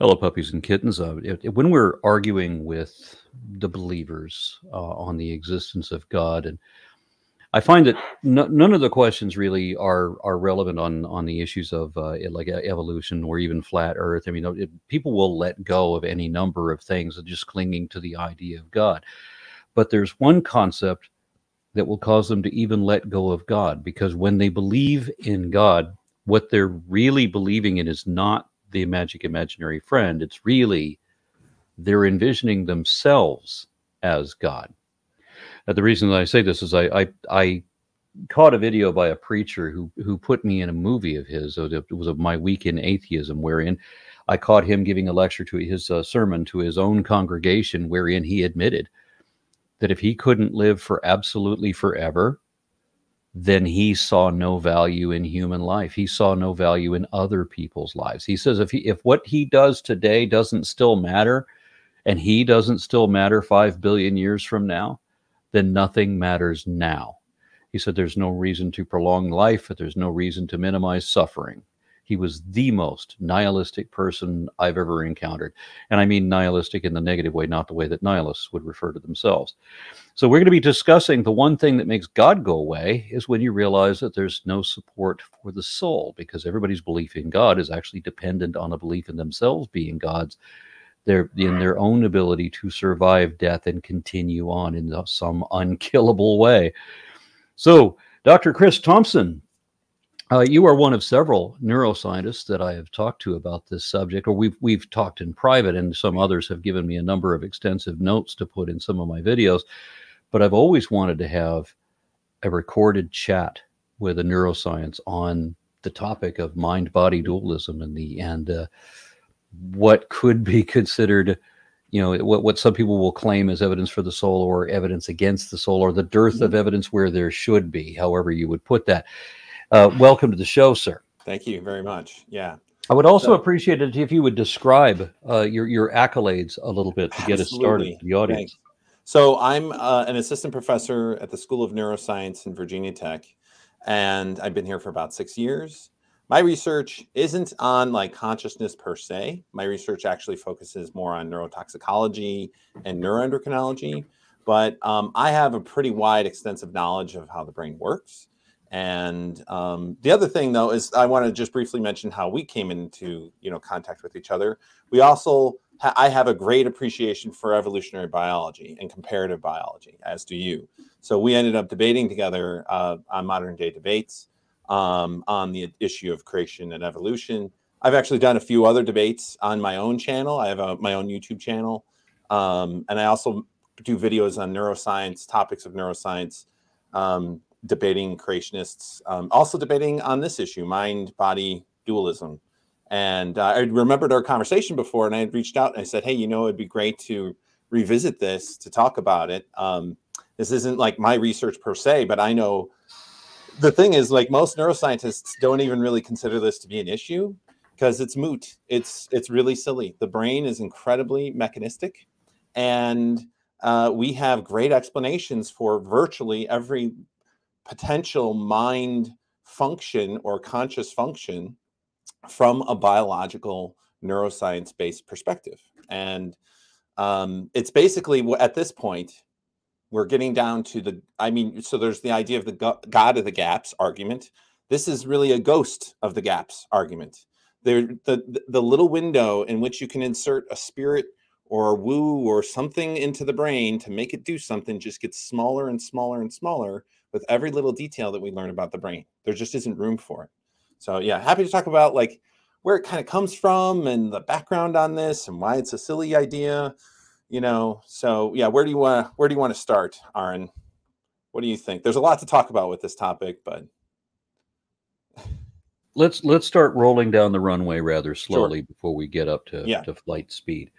Hello, puppies and kittens. Uh, when we're arguing with the believers uh, on the existence of God, and I find that no, none of the questions really are are relevant on on the issues of uh, like evolution or even flat Earth. I mean, it, people will let go of any number of things, just clinging to the idea of God. But there's one concept that will cause them to even let go of God, because when they believe in God, what they're really believing in is not the magic imaginary friend. It's really they're envisioning themselves as God. Uh, the reason that I say this is I, I I caught a video by a preacher who who put me in a movie of his. It was of my week in atheism, wherein I caught him giving a lecture to his uh, sermon to his own congregation, wherein he admitted that if he couldn't live for absolutely forever, then he saw no value in human life. He saw no value in other people's lives. He says if he, if what he does today doesn't still matter, and he doesn't still matter five billion years from now, then nothing matters now. He said there's no reason to prolong life, but there's no reason to minimize suffering. He was the most nihilistic person I've ever encountered. And I mean nihilistic in the negative way, not the way that nihilists would refer to themselves. So we're going to be discussing the one thing that makes God go away is when you realize that there's no support for the soul because everybody's belief in God is actually dependent on a belief in themselves being gods their in their own ability to survive death and continue on in some unkillable way. So, Dr. Chris Thompson, uh, you are one of several neuroscientists that I have talked to about this subject, or we've we've talked in private, and some others have given me a number of extensive notes to put in some of my videos. But I've always wanted to have a recorded chat with a neuroscience on the topic of mind-body dualism and the and uh, what could be considered you know what, what some people will claim as evidence for the soul or evidence against the soul or the dearth of evidence where there should be however you would put that uh, welcome to the show sir Thank you very much. Yeah. i would also So- appreciate it if you would describe uh, your your accolades a little bit to get us started the audience Thanks. So I'm uh, an assistant professor at the School of Neuroscience in Virginia Tech, and I've been here for about six years. My research isn't on like consciousness per se. My research actually focuses more on neurotoxicology and neuroendocrinology, but um, I have a pretty wide, extensive knowledge of how the brain works. And um, the other thing, though, is I want to just briefly mention how we came into you know contact with each other. We also ha- I have a great appreciation for evolutionary biology and comparative biology, as do you. So we ended up debating together uh, on modern day debates um, on the issue of creation and evolution. I've actually done a few other debates on my own channel. I have a, my own YouTube channel, um, and I also do videos on neuroscience, topics of neuroscience, um, debating creationists, um, also debating on this issue, mind-body dualism. And uh, I remembered our conversation before, and I had reached out and I said, "Hey, you know, it'd be great to revisit this to talk about it." Um, this isn't like my research per se, but I know the thing is, like most neuroscientists, don't even really consider this to be an issue because it's moot. It's it's really silly. The brain is incredibly mechanistic, and uh, we have great explanations for virtually every potential mind function or conscious function from a biological neuroscience based perspective. And um, it's basically at this point, we're getting down to the, I mean, so there's the idea of the God of the gaps argument. This is really a ghost of the gaps argument. There, the, the- little window in which you can insert a spirit or woo or something into the brain to make it do something just gets smaller and smaller and smaller with every little detail that we learn about the brain. There just isn't room for it. So yeah, happy to talk about like where it kind of comes from and the background on this and why it's a silly idea. You know, so yeah, where do you want to where do you want to start, Aron? What do you think? There's a lot to talk about with this topic, but let's let's start rolling down the runway rather slowly before we get up to, Yeah. to flight speed.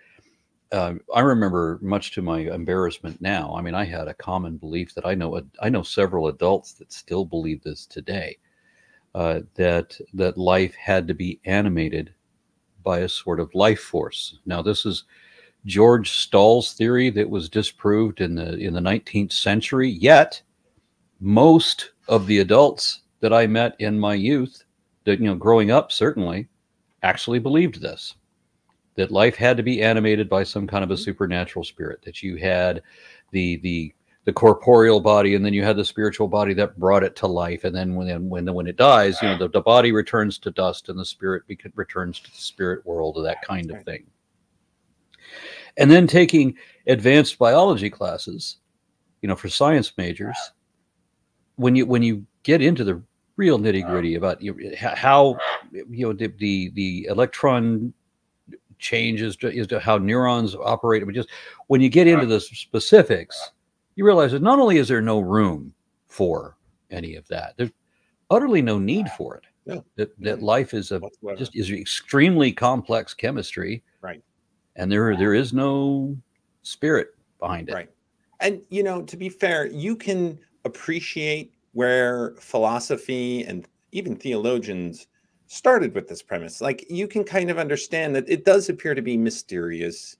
Um, I remember, much to my embarrassment now. I mean, I had a common belief that I know I know several adults that still believe this today. Uh, that that life had to be animated by a sort of life force. Now, this is George Stahl's theory that was disproved in the in the 19th century. Yet, most of the adults that I met in my youth that you know growing up certainly actually believed this that life had to be animated by some kind of a mm-hmm. supernatural spirit that you had the the the corporeal body and then you had the spiritual body that brought it to life. And then when when when it dies you know the, the body returns to dust and the spirit returns to the spirit world or that kind of thing. And then taking advanced biology classes you know for science majors when you when you get into the real nitty gritty about you know, how you know the, the the electron changes to, is to how neurons operate but just when you get into the specifics you realize that not only is there no room for any of that, there's utterly no need for it. That, that life is a Whatsoever. just is extremely complex chemistry. Right. And there there is no spirit behind it. Right. And you know, to be fair, you can appreciate where philosophy and even theologians started with this premise. Like you can kind of understand that it does appear to be mysterious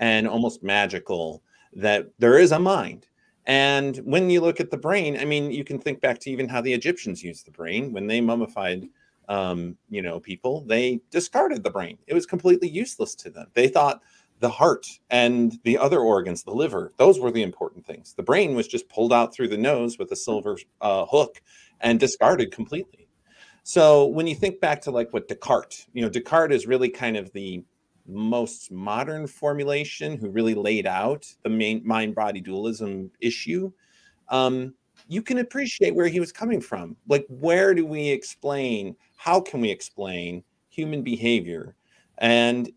and almost magical that there is a mind and when you look at the brain, I mean, you can think back to even how the Egyptians used the brain when they mummified, um, you know, people. They discarded the brain; it was completely useless to them. They thought the heart and the other organs, the liver, those were the important things. The brain was just pulled out through the nose with a silver uh, hook and discarded completely. So when you think back to like what Descartes, you know, Descartes is really kind of the most modern formulation who really laid out the main mind body dualism issue. Um, you can appreciate where he was coming from. Like where do we explain how can we explain human behavior? And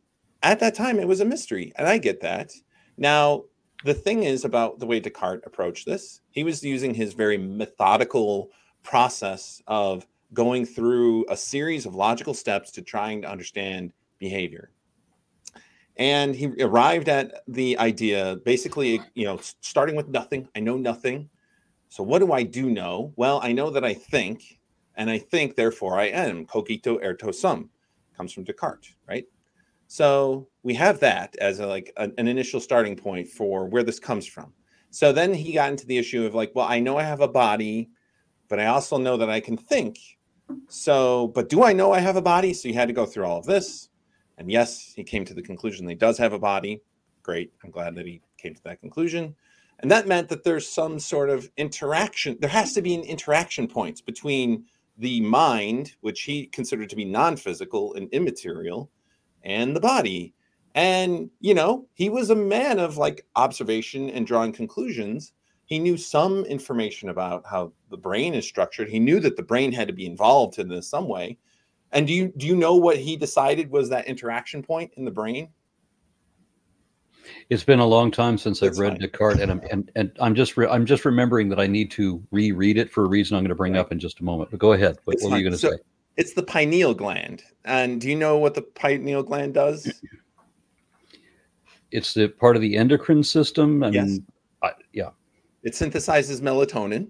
at that time it was a mystery and i get that. Now the thing is about the way descartes approached this he was using his very methodical process of going through a series of logical steps to trying to understand behavior. And he arrived at the idea basically you know starting with nothing. I know nothing. So what do i do know? Well i know that i think and i think therefore i am. Cogito ergo sum. Comes from descartes right? So we have that as a, like a, an initial starting point for where this comes from. So then he got into the issue of like well i know i have a body but i also know that i can think so but do i know i have a body so you had to go through all of this and yes, he came to the conclusion that he does have a body. Great. I'm glad that he came to that conclusion. And that meant that there's some sort of interaction. There has to be an interaction points between the mind, which he considered to be non physical and immaterial, and the body. And, you know, he was a man of like observation and drawing conclusions. He knew some information about how the brain is structured. He knew that the brain had to be involved in this some way. And do you do you know what he decided was that interaction point in the brain? It's been a long time since I've read fine. Descartes, and I'm and, and I'm just re- I'm just remembering that I need to reread it for a reason I'm going to bring up in just a moment. But go ahead. What, what are you going to so, say? It's the pineal gland, and do you know what the pineal gland does? It's the part of the endocrine system. I yes. mean, I, yeah. It synthesizes melatonin,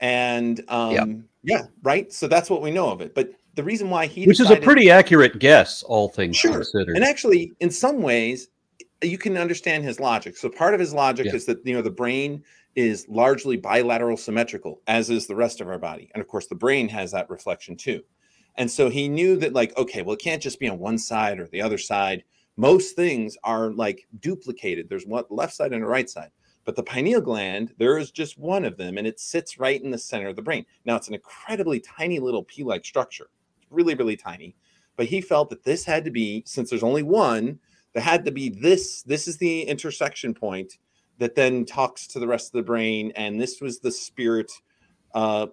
and um, yeah. yeah, right. So that's what we know of it. But the reason why he which decided, is a pretty accurate guess, all things sure. considered. And actually, in some ways, you can understand his logic. So part of his logic yeah. is that you know the brain is largely bilateral symmetrical, as is the rest of our body, and of course the brain has that reflection too. And so he knew that like, okay, well, it can't just be on one side or the other side. Most things are like duplicated. There's one left side and a right side. But the pineal gland, there is just one of them, and it sits right in the center of the brain. Now, it's an incredibly tiny little pea like structure really, really tiny. But he felt that this had to be, since there's only one, there had to be this. This is the intersection point that then talks to the rest of the brain. And this was the spirit uh,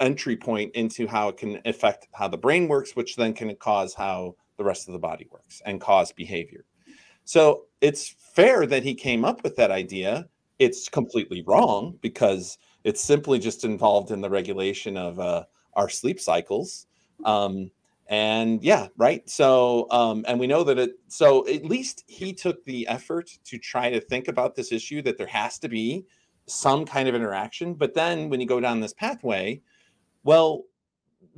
entry point into how it can affect how the brain works, which then can cause how the rest of the body works and cause behavior. So it's fair that he came up with that idea. It's completely wrong because it's simply just involved in the regulation of uh, our sleep cycles um, and yeah, right. So, um, and we know that it, so at least he took the effort to try to think about this issue that there has to be some kind of interaction. But then when you go down this pathway, well,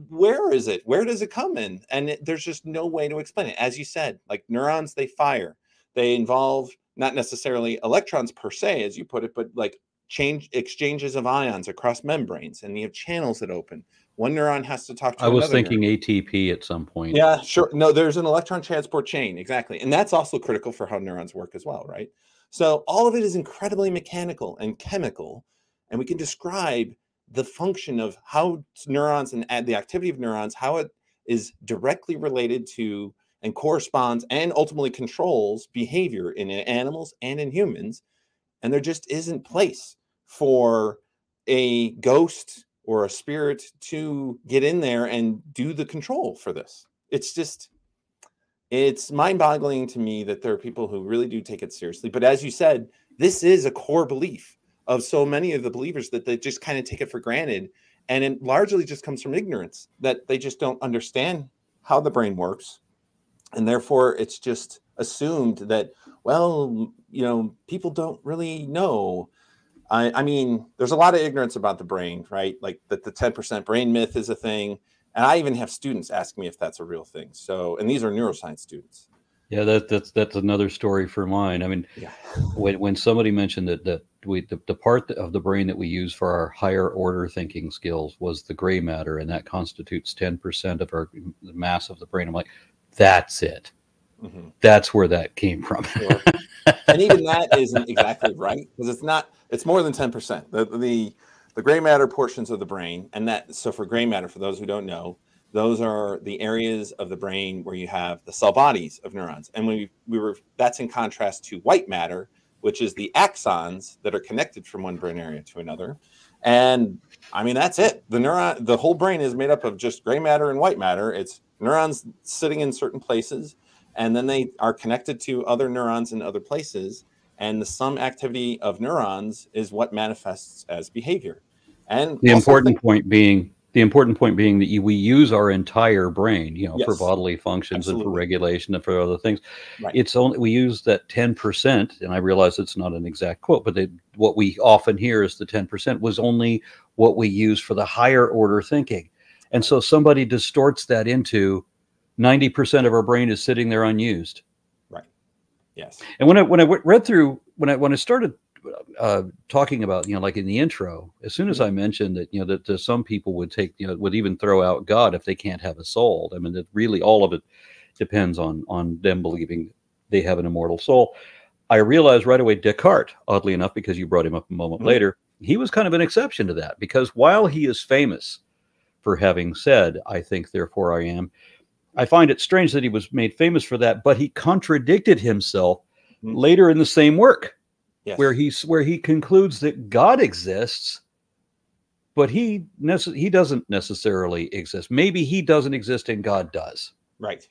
where is it? Where does it come in? And it, there's just no way to explain it. As you said, like neurons, they fire, they involve not necessarily electrons per se, as you put it, but like change exchanges of ions across membranes and you have channels that open one neuron has to talk to I was thinking neuron. ATP at some point. Yeah, sure. No, there's an electron transport chain, exactly. And that's also critical for how neurons work as well, right? So all of it is incredibly mechanical and chemical. And we can describe the function of how neurons and and the activity of neurons, how it is directly related to and corresponds and ultimately controls behavior in animals and in humans. And there just isn't place for a ghost or a spirit to get in there and do the control for this. It's just, it's mind boggling to me that there are people who really do take it seriously. But as you said, this is a core belief of so many of the believers that they just kind of take it for granted. And it largely just comes from ignorance that they just don't understand how the brain works. And therefore, it's just assumed that, well, you know, people don't really know. I, I mean, there's a lot of ignorance about the brain, right? Like that the 10% brain myth is a thing. And I even have students ask me if that's a real thing. So, and these are neuroscience students. Yeah, that, that's that's another story for mine. I mean, Yeah. when when somebody mentioned that that we the, the part of the brain that we use for our higher order thinking skills was the gray matter, and that constitutes ten percent of our the mass of the brain. I'm like, that's it. Mhm. That's where that came from. Sure. and even that isn't exactly right because it's not it's more than 10% the, the the gray matter portions of the brain and that so for gray matter for those who don't know those are the areas of the brain where you have the cell bodies of neurons and when we, we were that's in contrast to white matter which is the axons that are connected from one brain area to another and i mean that's it the neuron the whole brain is made up of just gray matter and white matter it's neurons sitting in certain places and then they are connected to other neurons in other places and the sum activity of neurons is what manifests as behavior and the important point being the important point being that you, we use our entire brain, you know, for bodily functions and for regulation and for other things. Right. It's only we use that ten percent, and I realize it's not an exact quote, but they, what we often hear is the ten percent was only what we use for the higher order thinking, and so somebody distorts that into ninety percent of our brain is sitting there unused. Right. Yes And when I when I w- read through when I when I started uh, talking about you know like in the intro, as soon as I mentioned that you know that some people would take you know would even throw out God if they can't have a soul. I mean that really all of it depends on on them believing they have an immortal soul. I realized right away Descartes, oddly enough, because you brought him up a moment Mhm. later, he was kind of an exception to that because while he is famous for having said, "I think, therefore I am," I find it strange that he was made famous for that, but he contradicted himself Mhm. later in the same work, yes where he's where he concludes that God exists, but he he doesn't necessarily exist. Maybe he doesn't exist and God does. right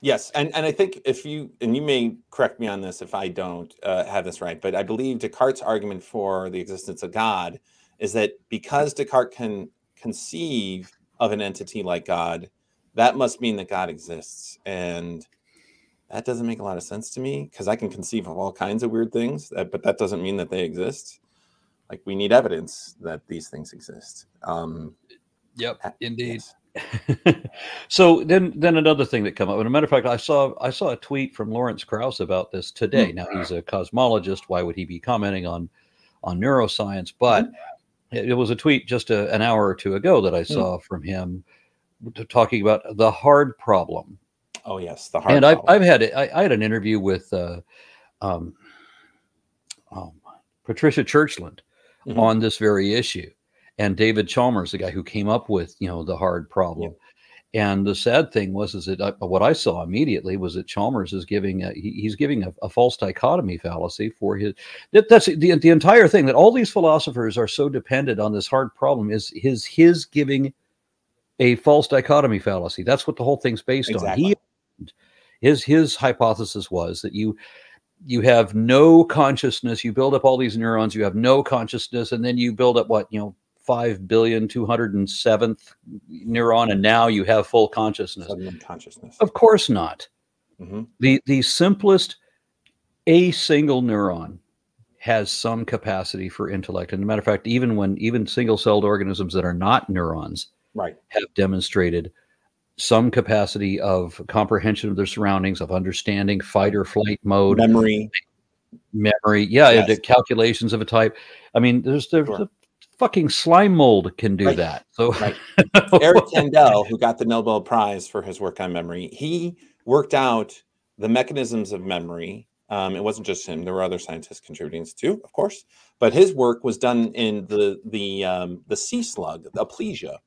yes and and i think if you and you may correct me on this if i don't uh, have this right but i believe descartes argument for the existence of god is that because descartes can conceive of an entity like god that must mean that god exists. And that doesn't make a lot of sense to me because i can conceive of all kinds of weird things but that doesn't mean that they exist. Like we need evidence that these things exist. Um Yep, indeed. yes. so then then another thing that come up. And a matter of fact i saw i saw a tweet from lawrence krauss about this today. Now he's a cosmologist. Why would he be commenting on on neuroscience? But it, was a tweet just a, an hour or two ago that i saw from him t- talking about the hard problem oh yes the hard and I've. I've had I, I had an interview with uh, um, um, Patricia Churchland Mhm. on this very issue, and David Chalmers, the guy who came up with you know the hard problem. And the sad thing was, is that I, what I saw immediately was that Chalmers is giving a, he, he's giving a, a false dichotomy fallacy for his. That, that's the the entire thing. That all these philosophers are so dependent on this hard problem is his his giving a false dichotomy fallacy. That's what the whole thing's based on. He his his hypothesis was that you you have no consciousness you build up all these neurons you have no consciousness and then you build up what you know 5 billion 207th neuron and now you have full consciousness consciousness. of course not Mhm. the the simplest a single neuron has some capacity for intellect and a matter of fact even when even single celled organisms that are not neurons Right. have demonstrated some capacity of comprehension of their surroundings, of understanding fight or flight mode, Memory. memory, yeah, Yes. calculations of a type. I mean, there's there's Sure. Fucking slime mold can do Right. that. So Right. Eric Kandel, who got the Nobel Prize for his work on memory, he worked out the mechanisms of memory. Um, it wasn't just him; there were other scientists contributing too, of course. But his work was done in the the um, the sea slug, the aplysia,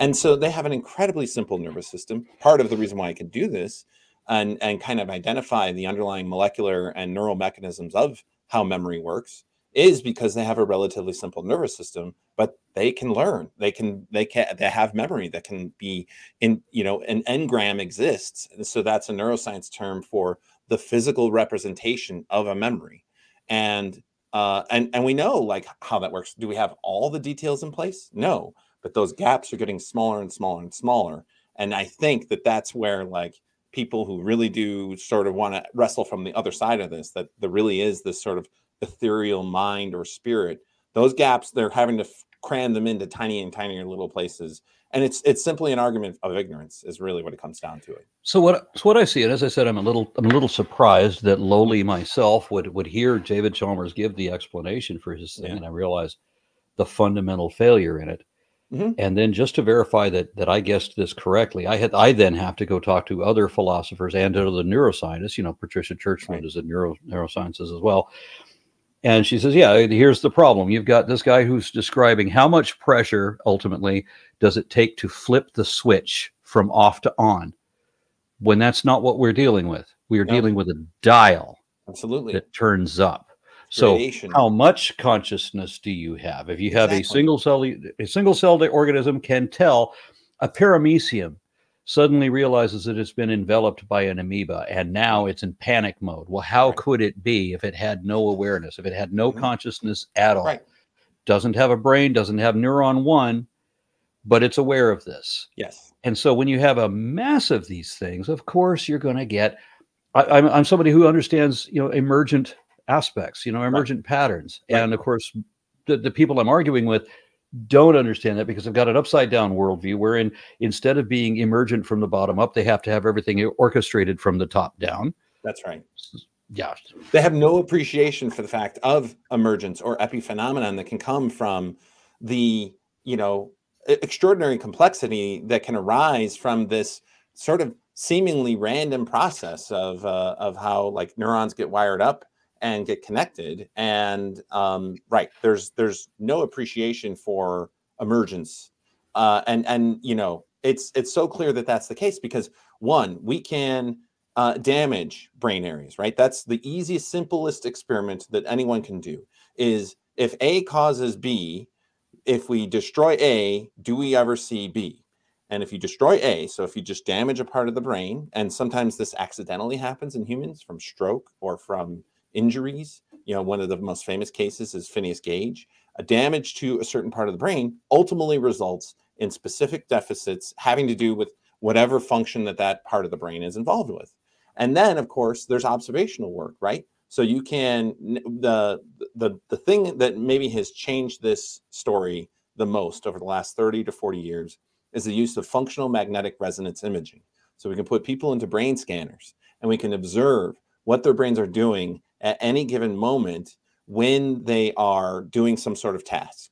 and so they have an incredibly simple nervous system. Part of the reason why I could do this and and kind of identify the underlying molecular and neural mechanisms of how memory works is because they have a relatively simple nervous system but they can learn. They can they can they have memory that can be in you know an engram exists and so that's a neuroscience term for the physical representation of a memory. And uh and and we know like how that works. Do we have all the details in place? No but those gaps are getting smaller and smaller and smaller and i think that that's where like people who really do sort of want to wrestle from the other side of this that there really is this sort of ethereal mind or spirit those gaps they're having to f- cram them into tiny and tinier little places and it's it's simply an argument of ignorance is really what it comes down to it So what so what I see, and as I said, I'm a little I'm a little surprised that lowly myself would would hear David Chalmers give the explanation for his thing, Yeah. and I realized the fundamental failure in it. Mhm. And then just to verify that that I guessed this correctly, I had I then have to go talk to other philosophers and to the neuroscientists. You know, Patricia Churchland Right. is in neuro neurosciences as well. And she says, "Yeah, here's the problem. You've got this guy who's describing how much pressure ultimately does it take to flip the switch from off to on." when that's not what we're dealing with. We are No. dealing with a dial absolutely that turns up. So how much consciousness do you have? If you have a single cell a single celled organism can tell a paramecium suddenly realizes that it's been enveloped by an amoeba and now it's in panic mode. Well, how Right. could it be if it had no awareness, if it had no Mhm. consciousness at all? Right. Doesn't have a brain, doesn't have neuron 1, but it's aware of this. yes And so when you have a mass of these things, of course you're going to get. I, I'm, I'm somebody who understands, you know, emergent aspects, you know, emergent patterns, Right. and of course, the, the people I'm arguing with don't understand that because they've got an upside down worldview wherein instead of being emergent from the bottom up, they have to have everything orchestrated from the top down. that's right Yeah, they have no appreciation for the fact of emergence or epiphenomenon that can come from the you know extraordinary complexity that can arise from this sort of seemingly random process of uh, of how like neurons get wired up and get connected and um, right there's there's no appreciation for emergence uh, and and you know it's it's so clear that that's the case because one we can uh, damage brain areas, right? That's the easiest, simplest experiment that anyone can do. Is if A causes B, if we destroy A, do we ever see B? And if you destroy A, so if you just damage a part of the brain, and sometimes this accidentally happens in humans from stroke or from injuries, you know, one of the most famous cases is Phineas Gage. A damage to a certain part of the brain ultimately results in specific deficits having to do with whatever function that that part of the brain is involved with. And then, of course, there's observational work, right? So you can the the the thing that maybe has changed this story the most over the last 30 to 40 years is the use of functional magnetic resonance imaging. So we can put people into brain scanners and we can observe what their brains are doing at any given moment when they are doing some sort of task.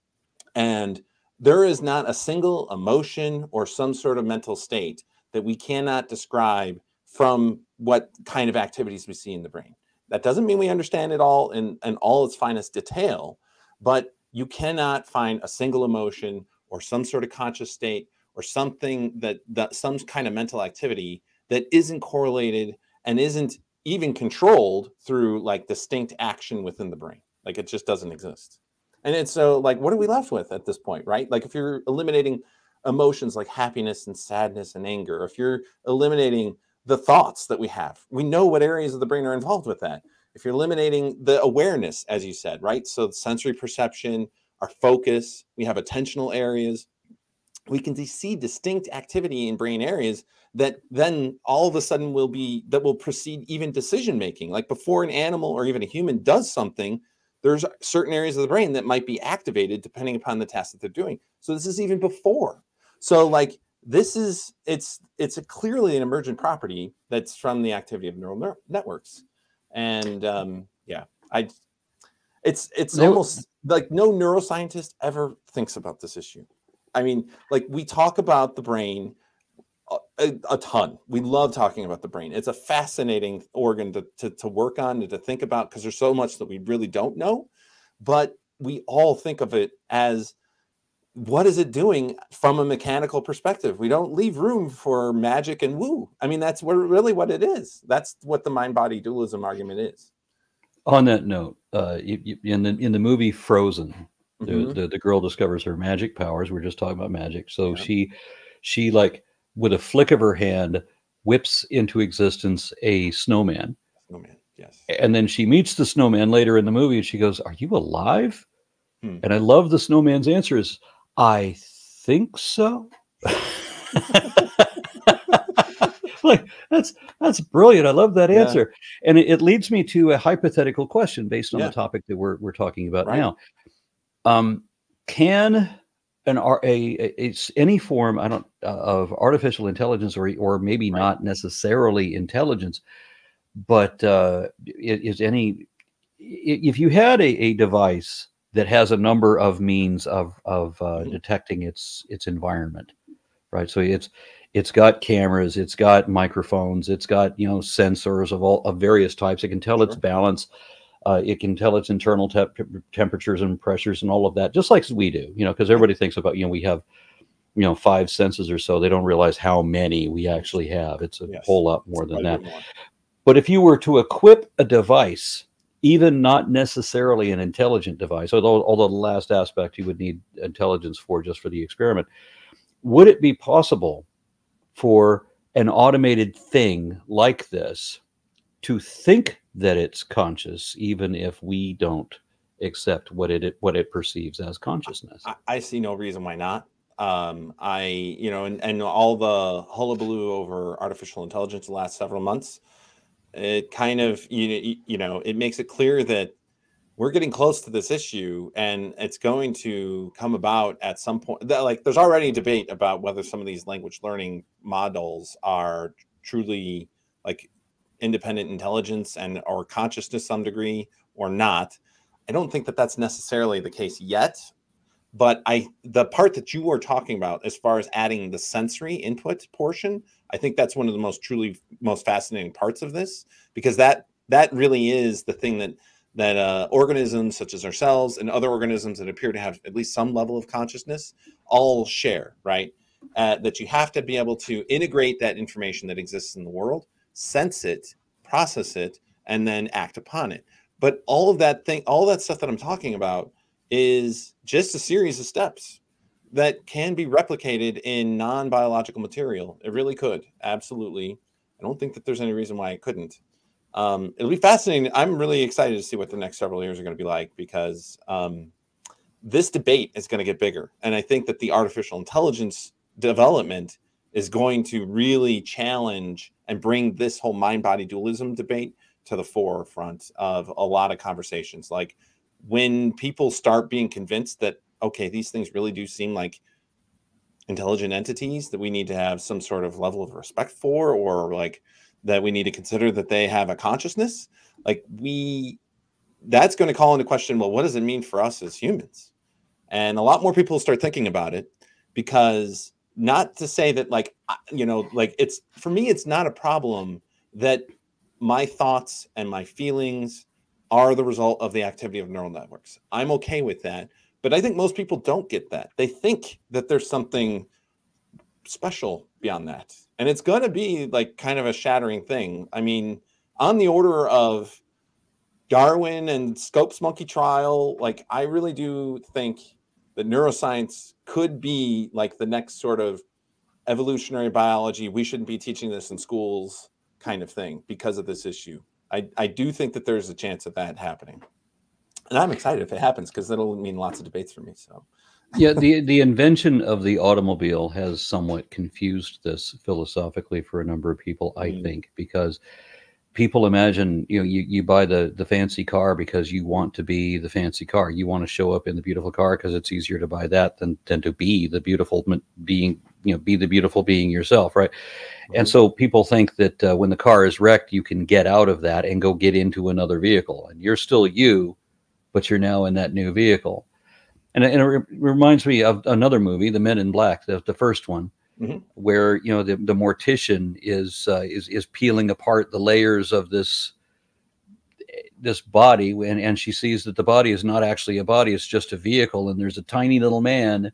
And there is not a single emotion or some sort of mental state that we cannot describe from what kind of activities we see in the brain. That doesn't mean we understand it all in, in all its finest detail, but you cannot find a single emotion or some sort of conscious state or something that, that some kind of mental activity that isn't correlated and isn't even controlled through like distinct action within the brain. Like it just doesn't exist. And it's so like, what are we left with at this point, right? Like if you're eliminating emotions like happiness and sadness and anger, if you're eliminating the thoughts that we have, we know what areas of the brain are involved with that. If you're eliminating the awareness, as you said, right? So sensory perception, our focus, we have attentional areas. We can see distinct activity in brain areas that then all of a sudden will be that will precede even decision making. Like before an animal or even a human does something, there's certain areas of the brain that might be activated depending upon the task that they're doing. So this is even before. So like this is it's it's a clearly an emergent property that's from the activity of neural networks. And um, yeah, I it's it's almost like no neuroscientist ever thinks about this issue. I mean, like we talk about the brain a, a, ton. We love talking about the brain. It's a fascinating organ to, to, to work on and to think about because there's so much that we really don't know. But we all think of it as what is it doing from a mechanical perspective? We don't leave room for magic and woo. I mean, that's what, really what it is. That's what the mind body dualism argument is. On that note, uh, in the in the movie Frozen, mm-hmm. the, the, the girl discovers her magic powers. We're just talking about magic, so yeah. she she like with a flick of her hand whips into existence a snowman. Snowman, yes. And then she meets the snowman later in the movie, and she goes, "Are you alive?" Hmm. And I love the snowman's answer is, "I think so." like that's that's brilliant. I love that answer, yeah. and it, it, leads me to a hypothetical question based on yeah. the topic that we're we're talking about right. now. Um, can an a, a it's any form I don't uh, of artificial intelligence or or maybe right. not necessarily intelligence, but uh, is any if you had a, a device that has a number of means of of uh, mm-hmm. detecting its its environment, right? So it's it's got cameras, it's got microphones, it's got you know sensors of all of various types. It can tell sure. its balance. Uh, it can tell its internal te temperatures and pressures and all of that, just like we do. You know, because everybody thinks about you know we have you know five senses or so. They don't realize how many we actually have. It's a yes. whole lot more it's than that. More. But if you were to equip a device, even not necessarily an intelligent device, although although the last aspect you would need intelligence for just for the experiment, would it be possible for an automated thing like this to think that it's conscious, even if we don't accept what it what it perceives as consciousness. I, I see no reason why not. Um, I, you know, and, and all the hullabaloo over artificial intelligence the last several months, it kind of, you, you know, it makes it clear that we're getting close to this issue and it's going to come about at some point that, like there's already a debate about whether some of these language learning models are truly like independent intelligence and or consciousness some degree or not i don't think that that's necessarily the case yet but i the part that you were talking about as far as adding the sensory input portion i think that's one of the most truly most fascinating parts of this because that that really is the thing that that uh, organisms such as ourselves and other organisms that appear to have at least some level of consciousness all share, right? Uh, that you have to be able to integrate that information that exists in the world, sense it, process it, and then act upon it. But all of that thing, all that stuff that I'm talking about is just a series of steps that can be replicated in non-biological material. It really could. Absolutely. I don't think that there's any reason why it couldn't um, it'll be fascinating. I'm really excited to see what the next several years are going to be like because um, this debate is going to get bigger. And I think that the artificial intelligence development is going to really challenge and bring this whole mind body dualism debate to the forefront of a lot of conversations. Like when people start being convinced that, okay, these things really do seem like intelligent entities that we need to have some sort of level of respect for, or like, that we need to consider that they have a consciousness like we that's going to call into question well what does it mean for us as humans and a lot more people start thinking about it because not to say that like you know like it's for me it's not a problem that my thoughts and my feelings are the result of the activity of neural networks i'm okay with that but i think most people don't get that they think that there's something special beyond that and it's going to be like kind of a shattering thing. I mean, on the order of Darwin and Scopes monkey trial, like I really do think that neuroscience could be like the next sort of evolutionary biology. We shouldn't be teaching this in schools kind of thing because of this issue. I, I do think that there's a chance of that happening. And I'm excited if it happens because that'll mean lots of debates for me. So yeah, the the invention of the automobile has somewhat confused this philosophically for a number of people, I mm. think, because people imagine you know you, you buy the the fancy car because you want to be the fancy car you want to show up in the beautiful car because it's easier to buy that than than to be the beautiful being you know be the beautiful being yourself right mm-hmm. and so people think that uh, when the car is wrecked you can get out of that and go get into another vehicle and you're still you but you're now in that new vehicle. And, and it re- reminds me of another movie, The Men in Black, the, the first one, mm-hmm. where you know the, the mortician is uh, is is peeling apart the layers of this this body, and and she sees that the body is not actually a body; it's just a vehicle, and there's a tiny little man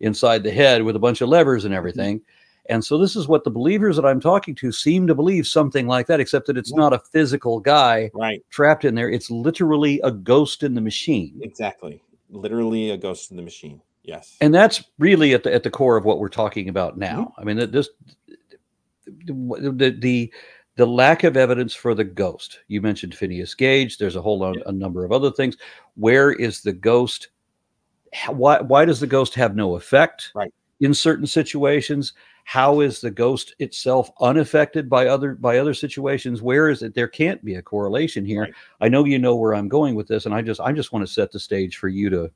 inside the head with a bunch of levers and mm-hmm. everything. Mm-hmm and so this is what the believers that I'm talking to seem to believe something like that, except that it's yeah. not a physical guy right. trapped in there. It's literally a ghost in the machine. Exactly. Literally a ghost in the machine. Yes. And that's really at the at the core of what we're talking about now. Mm-hmm. I mean, this the, the the lack of evidence for the ghost. You mentioned Phineas Gage. There's a whole lot, yeah. a number of other things. Where is the ghost? Why why does the ghost have no effect? Right. In certain situations, how is the ghost itself unaffected by other by other situations where is it there can't be a correlation here right. i know you know where i'm going with this and i just i just want to set the stage for you to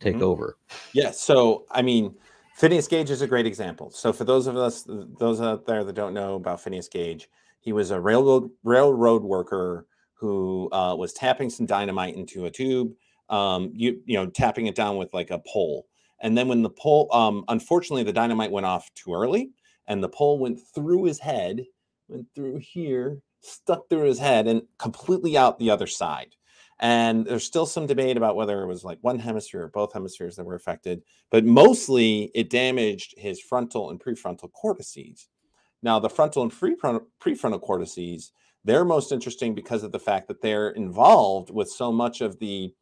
take mm-hmm. over yeah so i mean phineas gage is a great example so for those of us those out there that don't know about phineas gage he was a railroad railroad worker who uh, was tapping some dynamite into a tube um, you you know tapping it down with like a pole and then when the pole, um, unfortunately, the dynamite went off too early, and the pole went through his head, went through here, stuck through his head, and completely out the other side. And there's still some debate about whether it was like one hemisphere or both hemispheres that were affected, but mostly it damaged his frontal and prefrontal cortices. Now, the frontal and prefrontal cortices, they're most interesting because of the fact that they're involved with so much of the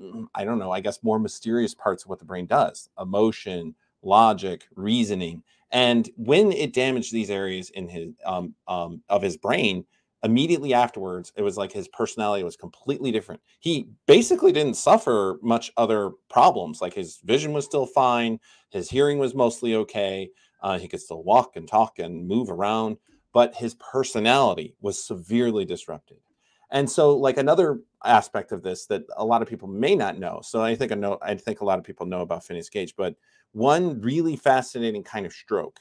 Mm, I don't know, I guess more mysterious parts of what the brain does emotion, logic, reasoning. And when it damaged these areas in his um, um, of his brain, immediately afterwards, it was like his personality was completely different. He basically didn't suffer much other problems. Like his vision was still fine, his hearing was mostly okay. Uh, he could still walk and talk and move around, but his personality was severely disrupted. And so, like another aspect of this that a lot of people may not know. So I think I know. I think a lot of people know about Phineas Gage, but one really fascinating kind of stroke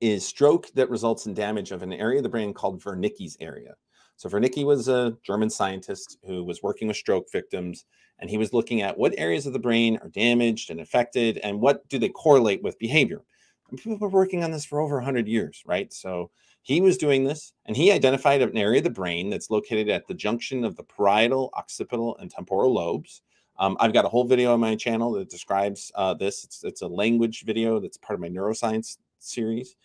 is stroke that results in damage of an area of the brain called Wernicke's area. So Wernicke was a German scientist who was working with stroke victims, and he was looking at what areas of the brain are damaged and affected, and what do they correlate with behavior. And people were working on this for over 100 years, right? So he was doing this, and he identified an area of the brain that's located at the junction of the parietal, occipital, and temporal lobes. Um, I've got a whole video on my channel that describes uh, this. It's, it's, a language video that's part of my neuroscience series.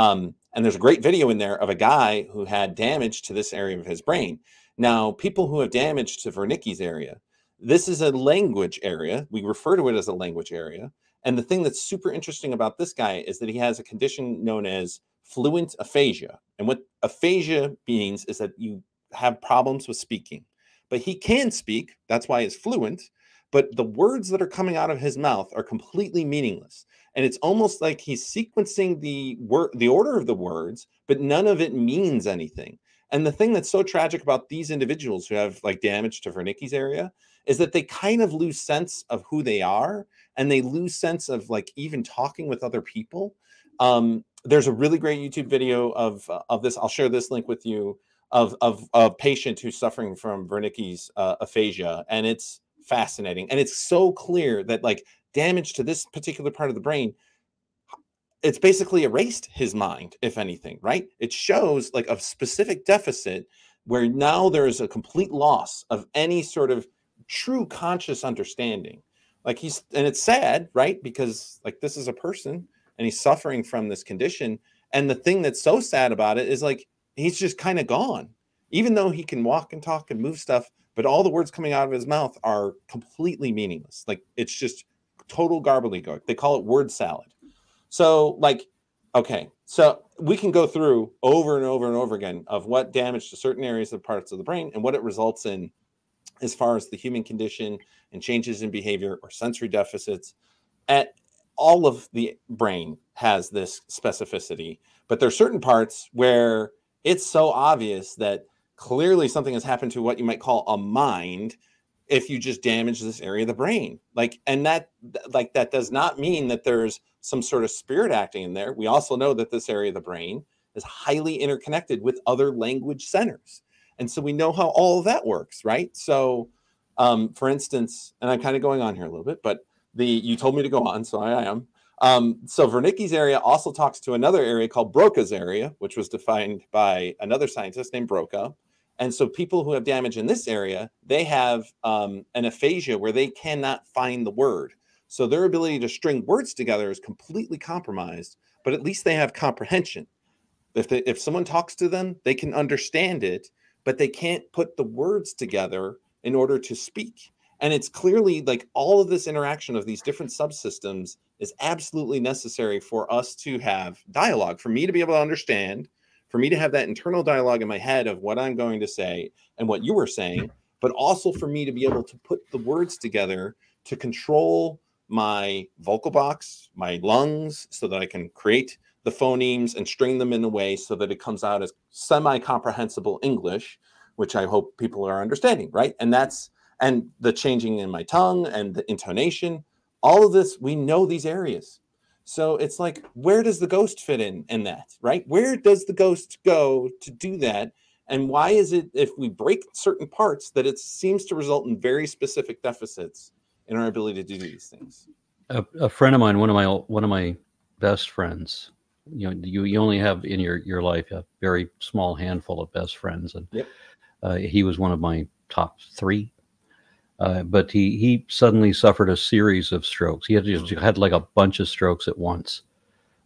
Um, and there's a great video in there of a guy who had damage to this area of his brain. Now, people who have damage to Wernicke's area, this is a language area. We refer to it as a language area. And the thing that's super interesting about this guy is that he has a condition known as fluent aphasia. And what aphasia means is that you have problems with speaking. But he can speak, that's why he's fluent, but the words that are coming out of his mouth are completely meaningless. And it's almost like he's sequencing the word the order of the words, but none of it means anything. And the thing that's so tragic about these individuals who have like damage to Wernicke's area is that they kind of lose sense of who they are and they lose sense of like even talking with other people. Um, there's a really great YouTube video of uh, of this. I'll share this link with you of of a patient who's suffering from Wernicke's uh, aphasia, and it's fascinating. And it's so clear that like damage to this particular part of the brain, it's basically erased his mind, if anything. Right? It shows like a specific deficit where now there is a complete loss of any sort of true conscious understanding. Like he's and it's sad, right? Because like this is a person and he's suffering from this condition. And the thing that's so sad about it is like he's just kind of gone, even though he can walk and talk and move stuff, but all the words coming out of his mouth are completely meaningless. Like it's just total gobbledygook. They call it word salad. So, like, okay, so we can go through over and over and over again of what damage to certain areas of parts of the brain and what it results in as far as the human condition and changes in behavior or sensory deficits. At all of the brain has this specificity, but there are certain parts where it's so obvious that clearly something has happened to what you might call a mind if you just damage this area of the brain like and that like that does not mean that there's some sort of spirit acting in there we also know that this area of the brain is highly interconnected with other language centers and so we know how all that works right so Um, for instance, and I'm kind of going on here a little bit, but the you told me to go on, so I am. Um, so Wernicke's area also talks to another area called Broca's area, which was defined by another scientist named Broca. And so people who have damage in this area, they have um, an aphasia where they cannot find the word. So their ability to string words together is completely compromised, but at least they have comprehension. If they, if someone talks to them, they can understand it, but they can't put the words together in order to speak. And it's clearly like all of this interaction of these different subsystems is absolutely necessary for us to have dialogue, for me to be able to understand, for me to have that internal dialogue in my head of what I'm going to say and what you were saying, but also for me to be able to put the words together to control my vocal box, my lungs, so that I can create the phonemes and string them in a way so that it comes out as semi comprehensible English, which I hope people are understanding, right? And that's and the changing in my tongue and the intonation, all of this, we know these areas. So it's like, where does the ghost fit in in that, right? Where does the ghost go to do that? And why is it, if we break certain parts, that it seems to result in very specific deficits in our ability to do these things? A, a friend of mine, one of my one of my best friends, you know, you, you only have in your your life a very small handful of best friends, and yep. uh, he was one of my top three uh, but he he suddenly suffered a series of strokes. He had just mm. had like a bunch of strokes at once,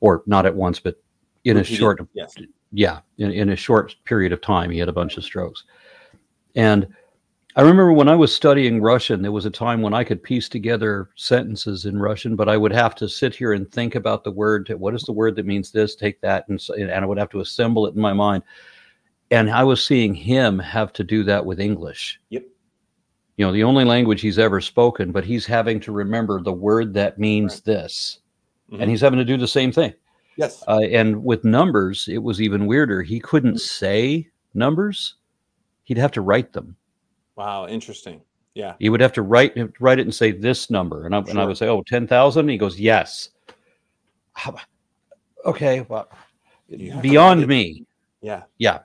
or not at once, but in a short yes. yeah in, in a short period of time he had a bunch of strokes. And I remember when I was studying Russian, there was a time when I could piece together sentences in Russian, but I would have to sit here and think about the word. What is the word that means this? Take that, and and I would have to assemble it in my mind. And I was seeing him have to do that with English. Yep you know the only language he's ever spoken but he's having to remember the word that means right. this. Mm-hmm. and he's having to do the same thing. Yes. Uh, and with numbers it was even weirder. He couldn't mm-hmm. say numbers. He'd have to write them. Wow interesting. Yeah. He would have to write write it and say this number. And i, sure. and I would say oh 10,000 he goes yes. Okay well beyond me. Yeah. Yeah.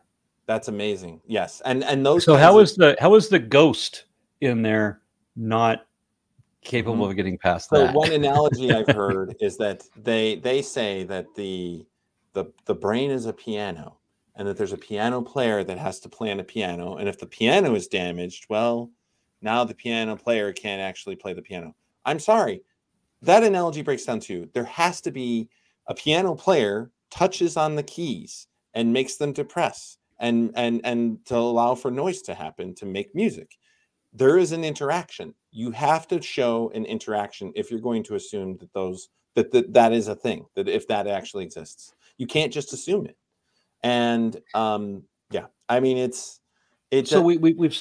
That's amazing. Yes. And and those so how is the how is the ghost in there not capable mm-hmm. of getting past so that. one analogy I've heard is that they they say that the the the brain is a piano and that there's a piano player that has to play on a piano and if the piano is damaged, well, now the piano player can't actually play the piano. I'm sorry. That analogy breaks down to there has to be a piano player touches on the keys and makes them depress and and and to allow for noise to happen to make music there is an interaction. You have to show an interaction if you're going to assume that those that that, that is a thing, that if that actually exists. You can't just assume it. And um yeah, I mean it's it's so we, we we've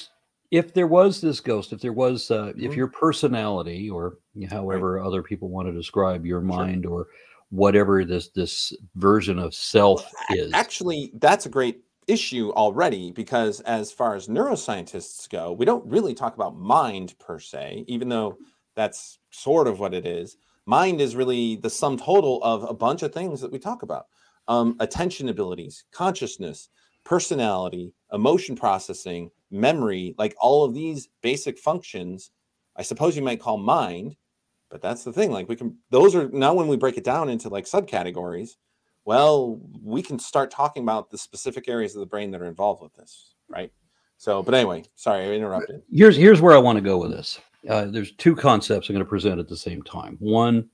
if there was this ghost, if there was uh, mm-hmm. if your personality or however right. other people want to describe your mind sure. or whatever this this version of self well, is. Actually, that's a great issue already because as far as neuroscientists go, we don't really talk about mind per se, even though that's sort of what it is. Mind is really the sum total of a bunch of things that we talk about. Um, attention abilities, consciousness, personality, emotion processing, memory, like all of these basic functions, I suppose you might call mind, but that's the thing. Like we can, those are now when we break it down into like subcategories, well, we can start talking about the specific areas of the brain that are involved with this, right? So, but anyway, sorry, I interrupted. Here's here's where I want to go with this. Uh, there's two concepts I'm going to present at the same time. One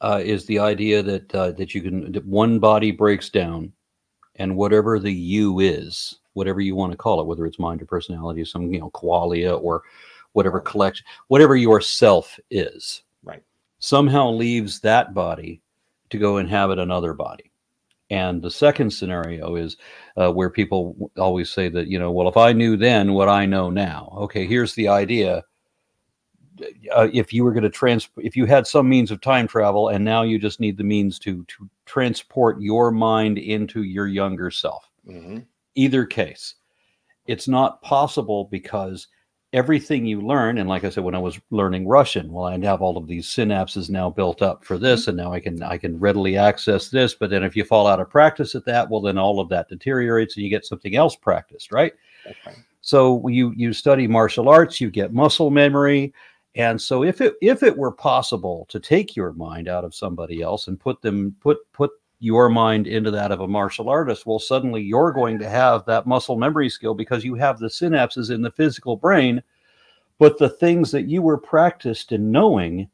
uh, is the idea that uh, that you can that one body breaks down, and whatever the you is, whatever you want to call it, whether it's mind or personality, some you know qualia or whatever collection, whatever your self is, right, somehow leaves that body to go inhabit another body. And the second scenario is uh, where people always say that, you know, well, if I knew then what I know now, okay, here's the idea. Uh, if you were going to trans, if you had some means of time travel, and now you just need the means to to transport your mind into your younger self. Mm-hmm. Either case, it's not possible because everything you learn and like i said when i was learning russian well i have all of these synapses now built up for this mm-hmm. and now i can i can readily access this but then if you fall out of practice at that well then all of that deteriorates and you get something else practiced right, right. So you you study martial arts, you get muscle memory, and so if it if it were possible to take your mind out of somebody else and put them put put your mind into that of a martial artist, well, suddenly you're going to have that muscle memory skill because you have the synapses in the physical brain. But the things that you were practiced in knowing,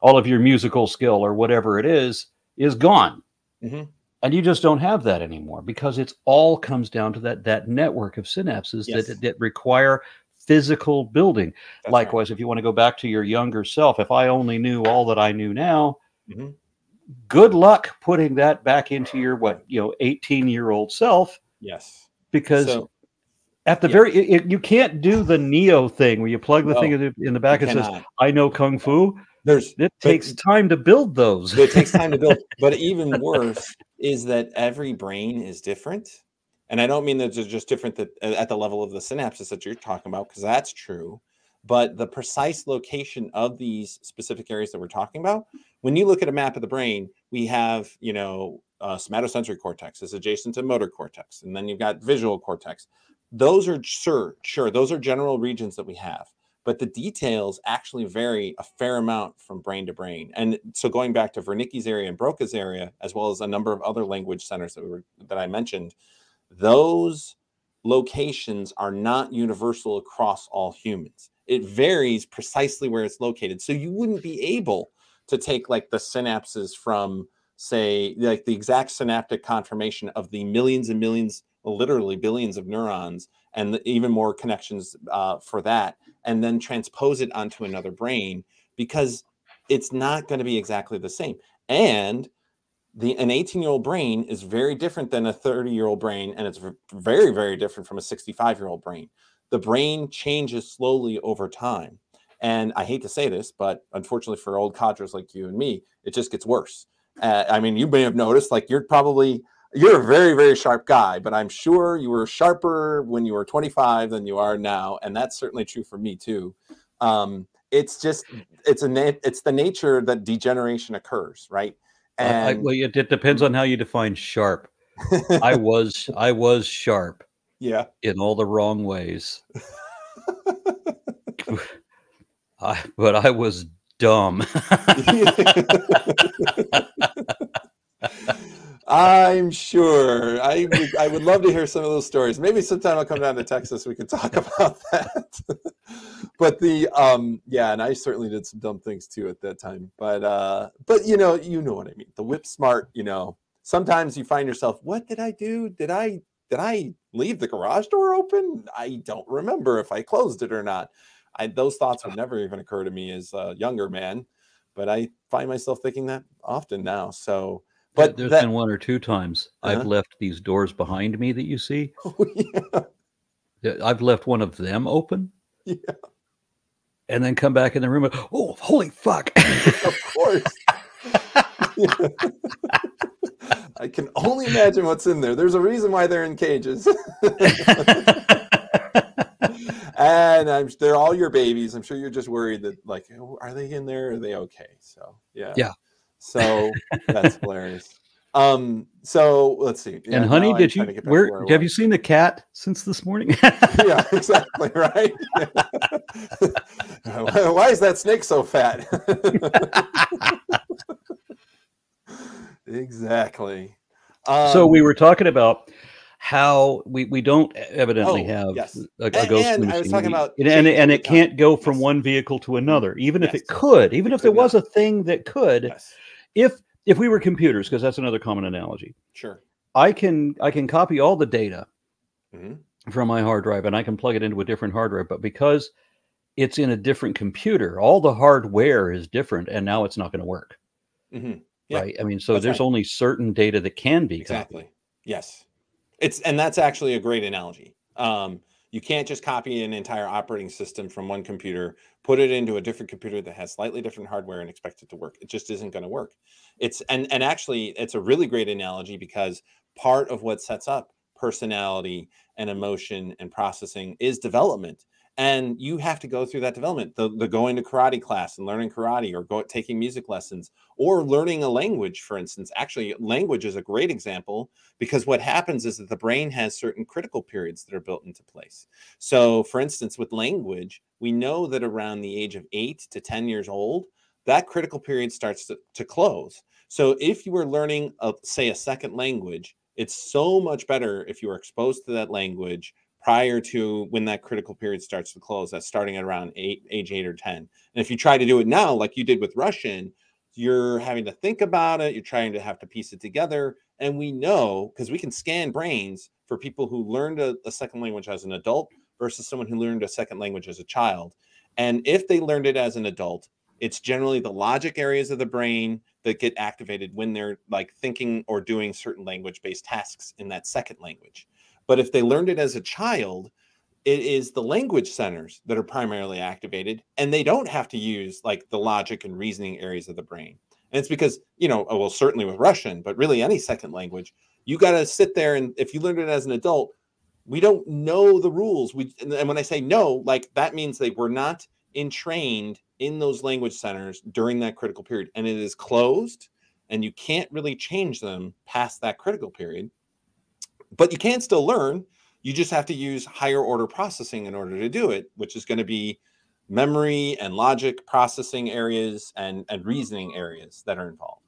all of your musical skill or whatever it is, is gone. Mm-hmm. And you just don't have that anymore because it's all comes down to that that network of synapses yes. that, that require physical building. That's Likewise, right. if you want to go back to your younger self, if I only knew all that I knew now, mm-hmm. Good luck putting that back into your what you know 18 year old self. Yes, because so, at the very it, you can't do the Neo thing where you plug the no, thing in the, in the back and says, "I know kung fu." There's it takes time to build those. it takes time to build, but even worse is that every brain is different and I don't mean that they're just different that, at the level of the synapses that you're talking about, because that's true. But the precise location of these specific areas that we're talking about, when you look at a map of the brain, we have, you know, uh, somatosensory cortex is adjacent to motor cortex, and then you've got visual cortex. Those are sure, sure, those are general regions that we have, but the details actually vary a fair amount from brain to brain. And so going back to Wernicke's area and Broca's area, as well as a number of other language centers that we were that I mentioned, those locations are not universal across all humans. It varies precisely where it's located. So you wouldn't be able to take like the synapses from, say, like the exact synaptic conformation of the millions and millions, literally billions of neurons, and even more connections uh, for that, and then transpose it onto another brain because it's not going to be exactly the same. And the an 18 year old brain is very different than a 30 year old brain and it's very very different from a 65 year old brain the brain changes slowly over time and i hate to say this but unfortunately for old codgers like you and me it just gets worse uh, i mean you may have noticed like you're probably you're a very very sharp guy but i'm sure you were sharper when you were 25 than you are now and that's certainly true for me too um, it's just it's a it's the nature that degeneration occurs right and I, well, it, it depends on how you define sharp. I was I was sharp. Yeah. In all the wrong ways. I, but I was dumb. I'm sure. I would, I would love to hear some of those stories. Maybe sometime I'll come down to Texas. We could talk about that. but the um yeah, and I certainly did some dumb things too at that time. But uh but you know, you know what I mean. The whip smart, you know. Sometimes you find yourself, what did I do? Did I did I leave the garage door open? I don't remember if I closed it or not. I those thoughts would never even occur to me as a younger man, but I find myself thinking that often now. So but there's that, been one or two times uh-huh. I've left these doors behind me that you see. Oh, yeah. I've left one of them open. Yeah. And then come back in the room. And, oh, holy fuck! of course. I can only imagine what's in there. There's a reason why they're in cages. and I'm they're all your babies. I'm sure you're just worried that like, oh, are they in there? Are they okay? So yeah. Yeah. So that's hilarious. Um, so let's see. Yeah, and honey, did you where, where have you seen the cat since this morning? yeah, exactly, right. Why is that snake so fat? Exactly. Um, so we were talking about how we, we don't evidently oh, have yes. a, a and, ghost and I was talking about and, and, and it can't go from yes. one vehicle to another, even yes. if it could, even if there was a thing that could. If if we were computers, because that's another common analogy. Sure. I can I can copy all the data mm-hmm. from my hard drive and I can plug it into a different hard drive, but because it's in a different computer, all the hardware is different, and now it's not going to work. Mm-hmm. Yeah. Right. I mean, so that's there's right. only certain data that can be exactly. Copied. Yes. It's and that's actually a great analogy. Um, you can't just copy an entire operating system from one computer, put it into a different computer that has slightly different hardware and expect it to work. It just isn't going to work. It's and and actually it's a really great analogy because part of what sets up personality and emotion and processing is development. And you have to go through that development the, the going to karate class and learning karate or go taking music lessons or learning a language for instance. Actually language is a great example because what happens is that the brain has certain critical periods that are built into place. So for instance with language we know that around the age of 8 to 10 years old that critical period starts to, to close. So if you were learning a, say a second language it's so much better if you are exposed to that language prior to when that critical period starts to close. That's starting at around eight, age eight or 10. And if you try to do it now, like you did with Russian, you're having to think about it. You're trying to have to piece it together. And we know because we can scan brains for people who learned a, a second language as an adult versus someone who learned a second language as a child. And if they learned it as an adult, it's generally the logic areas of the brain that get activated when they're like thinking or doing certain language based tasks in that second language. But if they learned it as a child, it is the language centers that are primarily activated, and they don't have to use like the logic and reasoning areas of the brain. And it's because, you know, oh, well, certainly with Russian, but really any second language, you got to sit there and if you learned it as an adult, we don't know the rules. We and when I say no, like that means they were not entrained in those language centers during that critical period, and it is closed, and you can't really change them past that critical period but you can still learn. You just have to use higher order processing in order to do it, which is going to be memory and logic processing areas and, and reasoning areas that are involved.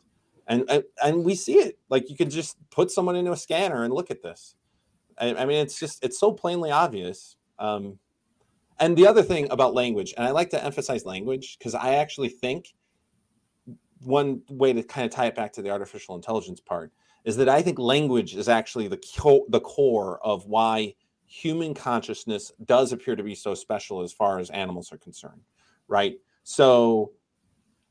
And, and, and we see it like you can just put someone into a scanner and look at this. I, I mean, it's just, it's so plainly obvious. Um, and the other thing about language, and I like to emphasize language because I actually think one way to kind of tie it back to the artificial intelligence part is that I think language is actually the co- the core of why human consciousness does appear to be so special as far as animals are concerned, right? So,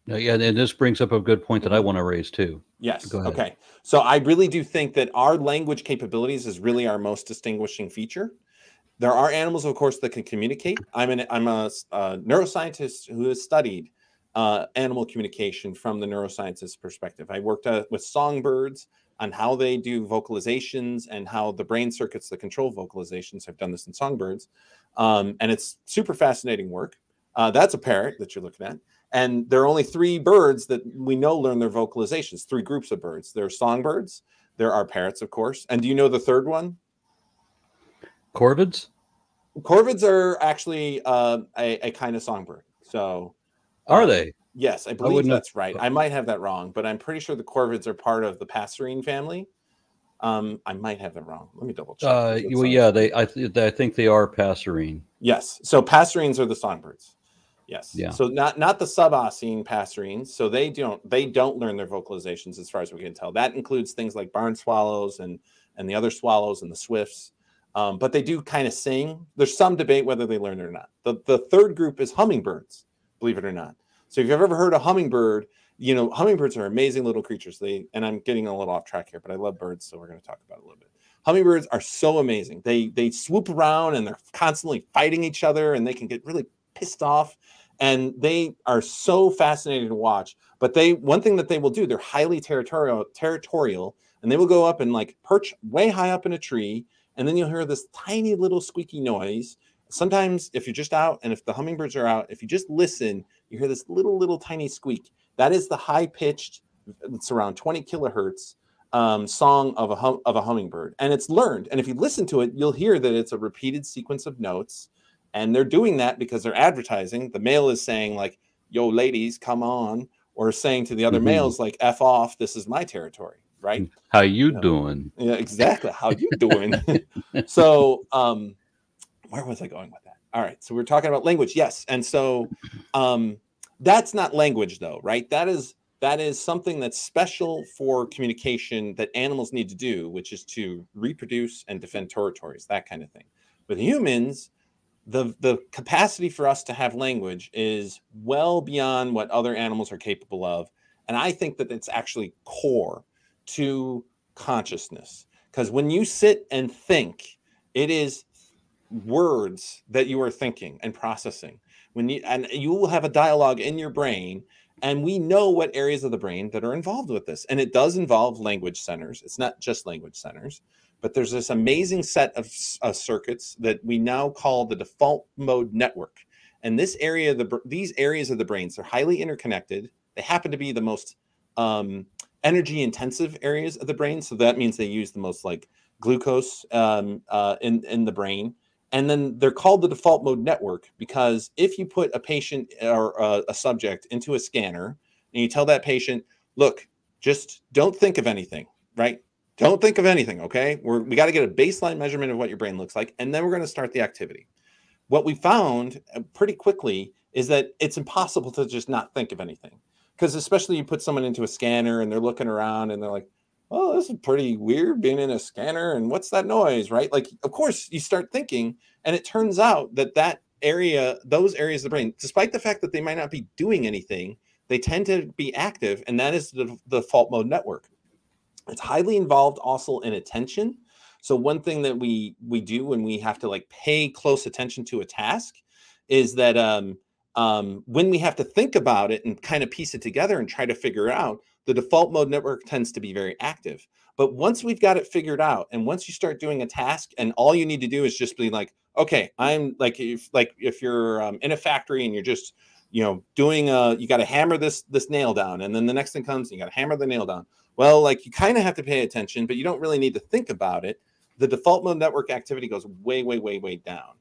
yeah, and this brings up a good point that I want to raise too. Yes. Go ahead. Okay. So I really do think that our language capabilities is really our most distinguishing feature. There are animals, of course, that can communicate. I'm an I'm a, a neuroscientist who has studied uh, animal communication from the neuroscientist perspective. I worked uh, with songbirds on how they do vocalizations and how the brain circuits that control vocalizations have done this in songbirds. Um, and it's super fascinating work. Uh, that's a parrot that you're looking at. And there are only three birds that we know learn their vocalizations, three groups of birds. There are songbirds, there are parrots, of course. And do you know the third one? Corvids? Corvids are actually uh, a, a, kind of songbird. So, are uh, they? Yes, I believe I that's right. I might have that wrong, but I'm pretty sure the corvids are part of the passerine family. Um, I might have that wrong. Let me double check. Uh, well, yeah, they I, th- I think they are passerine. Yes, so passerines are the songbirds. Yes. Yeah. So not not the suboscine passerines. So they don't they don't learn their vocalizations as far as we can tell. That includes things like barn swallows and and the other swallows and the swifts. Um, but they do kind of sing. There's some debate whether they learn it or not. The the third group is hummingbirds, believe it or not. So if you've ever heard a hummingbird, you know, hummingbirds are amazing little creatures. They and I'm getting a little off track here, but I love birds, so we're going to talk about it a little bit. Hummingbirds are so amazing. They they swoop around and they're constantly fighting each other and they can get really pissed off and they are so fascinating to watch. But they one thing that they will do, they're highly territorial territorial and they will go up and like perch way high up in a tree and then you'll hear this tiny little squeaky noise. Sometimes if you're just out and if the hummingbirds are out, if you just listen, you hear this little, little tiny squeak. That is the high pitched, it's around 20 kilohertz um, song of a, hum, of a hummingbird. And it's learned. And if you listen to it, you'll hear that it's a repeated sequence of notes. And they're doing that because they're advertising. The male is saying, like, yo, ladies, come on. Or saying to the other mm-hmm. males, like, F off, this is my territory. Right. How you, you know? doing? Yeah, exactly. How you doing? so, um, where was I going with that? All right. So we're talking about language. Yes. And so um, that's not language though, right? That is that is something that's special for communication that animals need to do, which is to reproduce and defend territories, that kind of thing. With humans, the the capacity for us to have language is well beyond what other animals are capable of, and I think that it's actually core to consciousness. Because when you sit and think, it is words that you are thinking and processing when you and you will have a dialogue in your brain And we know what areas of the brain that are involved with this. And it does involve language centers. It's not just language centers, but there's this amazing set of uh, circuits that we now call the default mode network. And this area, the these areas of the brains, are highly interconnected. They happen to be the most um, energy intensive areas of the brain. So that means they use the most like glucose um, uh, in, in the brain. And then they're called the default mode network because if you put a patient or a, a subject into a scanner and you tell that patient, look, just don't think of anything, right? Don't think of anything, okay? We're, we got to get a baseline measurement of what your brain looks like, and then we're going to start the activity. What we found uh, pretty quickly is that it's impossible to just not think of anything. Because especially you put someone into a scanner and they're looking around and they're like, oh, this is pretty weird being in a scanner. And what's that noise, right? Like, of course, you start thinking, and it turns out that that area, those areas of the brain, despite the fact that they might not be doing anything, they tend to be active, and that is the, the default mode network. It's highly involved also in attention. So one thing that we we do when we have to like pay close attention to a task is that um, um, when we have to think about it and kind of piece it together and try to figure out, the default mode network tends to be very active. But once we've got it figured out, and once you start doing a task, and all you need to do is just be like, okay, I'm like, if like if you're um, in a factory and you're just, you know, doing a, you got to hammer this this nail down, and then the next thing comes, and you got to hammer the nail down. Well, like you kind of have to pay attention, but you don't really need to think about it. The default mode network activity goes way, way, way, way down.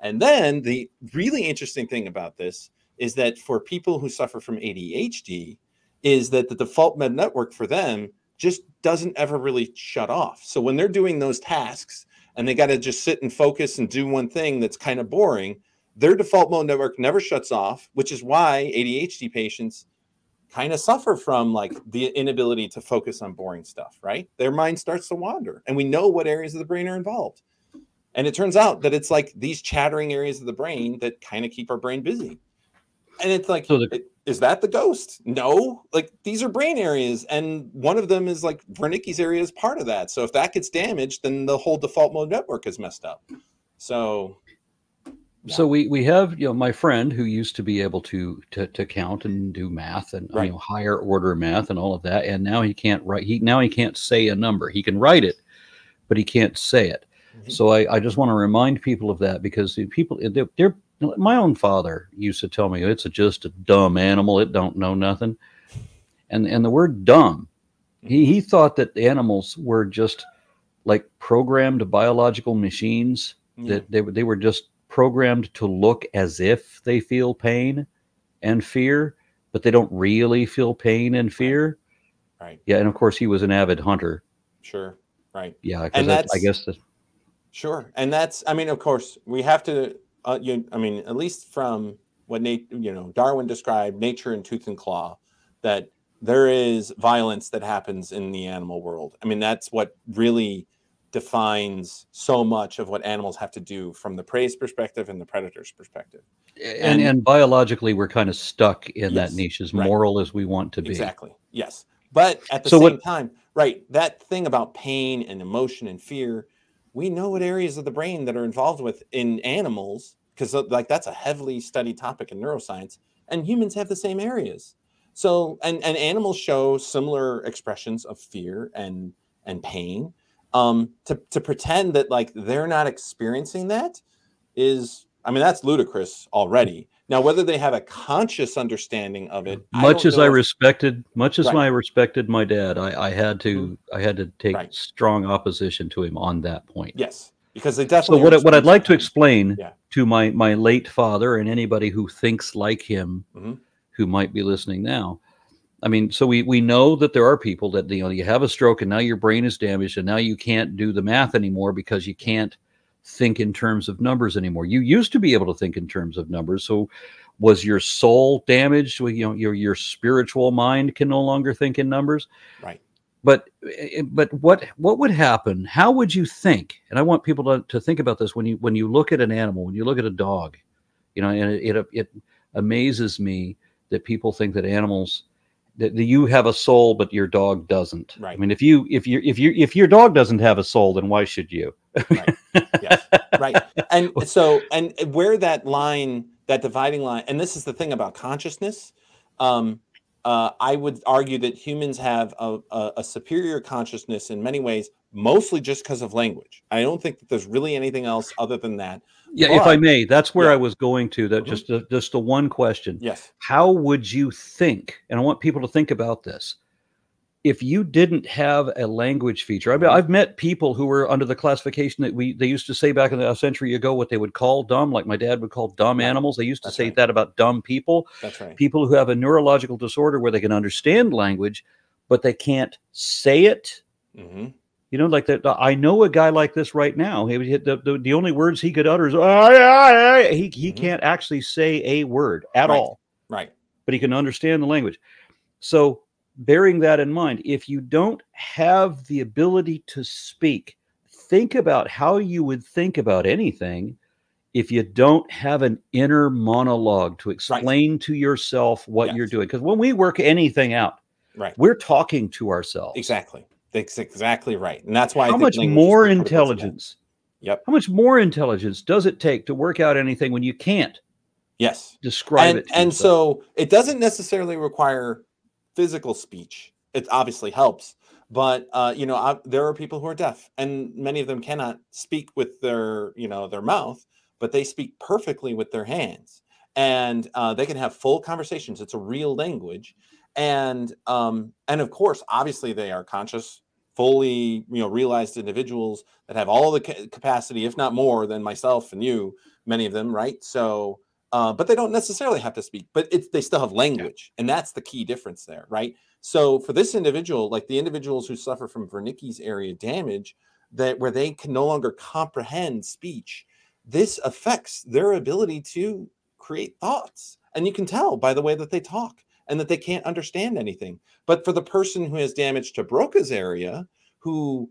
And then the really interesting thing about this is that for people who suffer from ADHD, is that the default mode network for them just doesn't ever really shut off. So when they're doing those tasks and they got to just sit and focus and do one thing that's kind of boring, their default mode network never shuts off, which is why ADHD patients kind of suffer from like the inability to focus on boring stuff, right? Their mind starts to wander, and we know what areas of the brain are involved. And it turns out that it's like these chattering areas of the brain that kind of keep our brain busy. And it's like, so the, is that the ghost? No, like these are brain areas, and one of them is like Wernicke's area is part of that. So if that gets damaged, then the whole default mode network is messed up. So, yeah. so we we have you know my friend who used to be able to to, to count and do math and right. you know higher order math and all of that, and now he can't write. He now he can't say a number. He can write it, but he can't say it. Mm-hmm. So I, I just want to remind people of that because people they're, they're my own father used to tell me it's a, just a dumb animal. It don't know nothing. And and the word dumb, he, he thought that animals were just like programmed biological machines yeah. that they, they were just programmed to look as if they feel pain and fear, but they don't really feel pain and fear. Right. right. Yeah. And of course, he was an avid hunter. Sure. Right. Yeah. And that's, I, I guess. The, sure. And that's, I mean, of course, we have to uh, you, I mean, at least from what Nate, you know, Darwin described, nature and tooth and claw, that there is violence that happens in the animal world. I mean, that's what really defines so much of what animals have to do from the prey's perspective and the predator's perspective. And and, and biologically, we're kind of stuck in yes, that niche, as right. moral as we want to be. Exactly. Yes, but at the so same what, time, right? That thing about pain and emotion and fear we know what areas of the brain that are involved with in animals because uh, like that's a heavily studied topic in neuroscience and humans have the same areas so and and animals show similar expressions of fear and and pain um to to pretend that like they're not experiencing that is i mean that's ludicrous already now, whether they have a conscious understanding of it, much I as I if, respected, much as right. I respected my dad, I, I had to, mm-hmm. I had to take right. strong opposition to him on that point. Yes, because they definitely. So what, what I'd like to explain yeah. to my my late father and anybody who thinks like him, mm-hmm. who might be listening now, I mean, so we we know that there are people that you know you have a stroke and now your brain is damaged and now you can't do the math anymore because you can't think in terms of numbers anymore. You used to be able to think in terms of numbers. So was your soul damaged? You know, your your spiritual mind can no longer think in numbers. Right. But eh, but what what would happen? How would you think? And I want people to, to think about this when you when you look at an animal, when you look at a dog, you know, and it it, it amazes me that people think that animals that you have a soul but your dog doesn't. Right. i mean if you if you if you if your dog doesn't have a soul then why should you? Right. Yes. Right. And so and where that line that dividing line and this is the thing about consciousness um uh, I would argue that humans have a, a, a, superior consciousness in many ways, mostly just because of language. I don't think that there's really anything else other than that. Yeah, but, if I may, that's where yeah. I was going to. That mm-hmm. just just the one question. Yes. How would you think? And I want people to think about this if you didn't have a language feature, I mean, I've met people who were under the classification that we they used to say back in a century ago what they would call dumb, like my dad would call dumb animals. They used to That's say right. that about dumb people. That's right. People who have a neurological disorder where they can understand language, but they can't say it. Mm-hmm. You know, like that. I know a guy like this right now. He the, the, the only words he could utter is he he mm-hmm. can't actually say a word at right. all. Right. But he can understand the language. So bearing that in mind, if you don't have the ability to speak, think about how you would think about anything if you don't have an inner monologue to explain right. to yourself what yes. you're doing. Because when we work anything out, right, we're talking to ourselves. Exactly. That's exactly right. And that's why how much more intelligence. Yep. How much more intelligence does it take to work out anything when you can't? Yes. Describe and, it. and so it doesn't necessarily require physical speech. It obviously helps, but uh, you know, I, there are people who are deaf, and many of them cannot speak with their, you know, their mouth, but they speak perfectly with their hands, and uh, they can have full conversations. It's a real language, and um, and of course, obviously, they are conscious, fully, you know, realized individuals that have all the capacity, if not more, than myself and you. Many of them, right? So uh, but they don't necessarily have to speak but it's they still have language yeah. and that's the key difference there right? So for this individual like the individuals who suffer from wernicke's area damage that where they can no longer comprehend speech this affects their ability to create thoughts. And you can tell by the way that they talk and that they can't understand anything. But for the person who has damage to broca's area who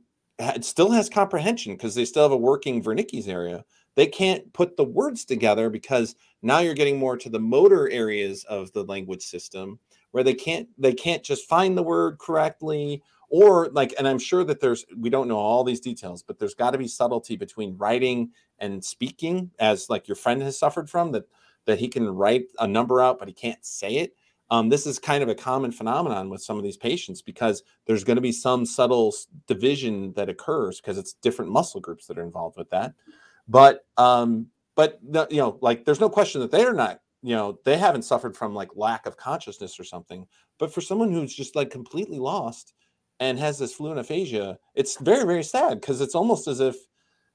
still has comprehension because they still have a working wernicke's area they can't put the words together because now you're getting more to the motor areas of the language system where they can't they can't just find the word correctly or like and i'm sure that there's we don't know all these details but there's got to be subtlety between writing and speaking as like your friend has suffered from that that he can write a number out but he can't say it. Um, this is kind of a common phenomenon with some of these patients because there's going to be some subtle division that occurs because it's different muscle groups that are involved with that but um, but you know, like there's no question that they're not, you know, they haven't suffered from like lack of consciousness or something. But for someone who's just like completely lost and has this fluent aphasia, it's very, very sad because it's almost as if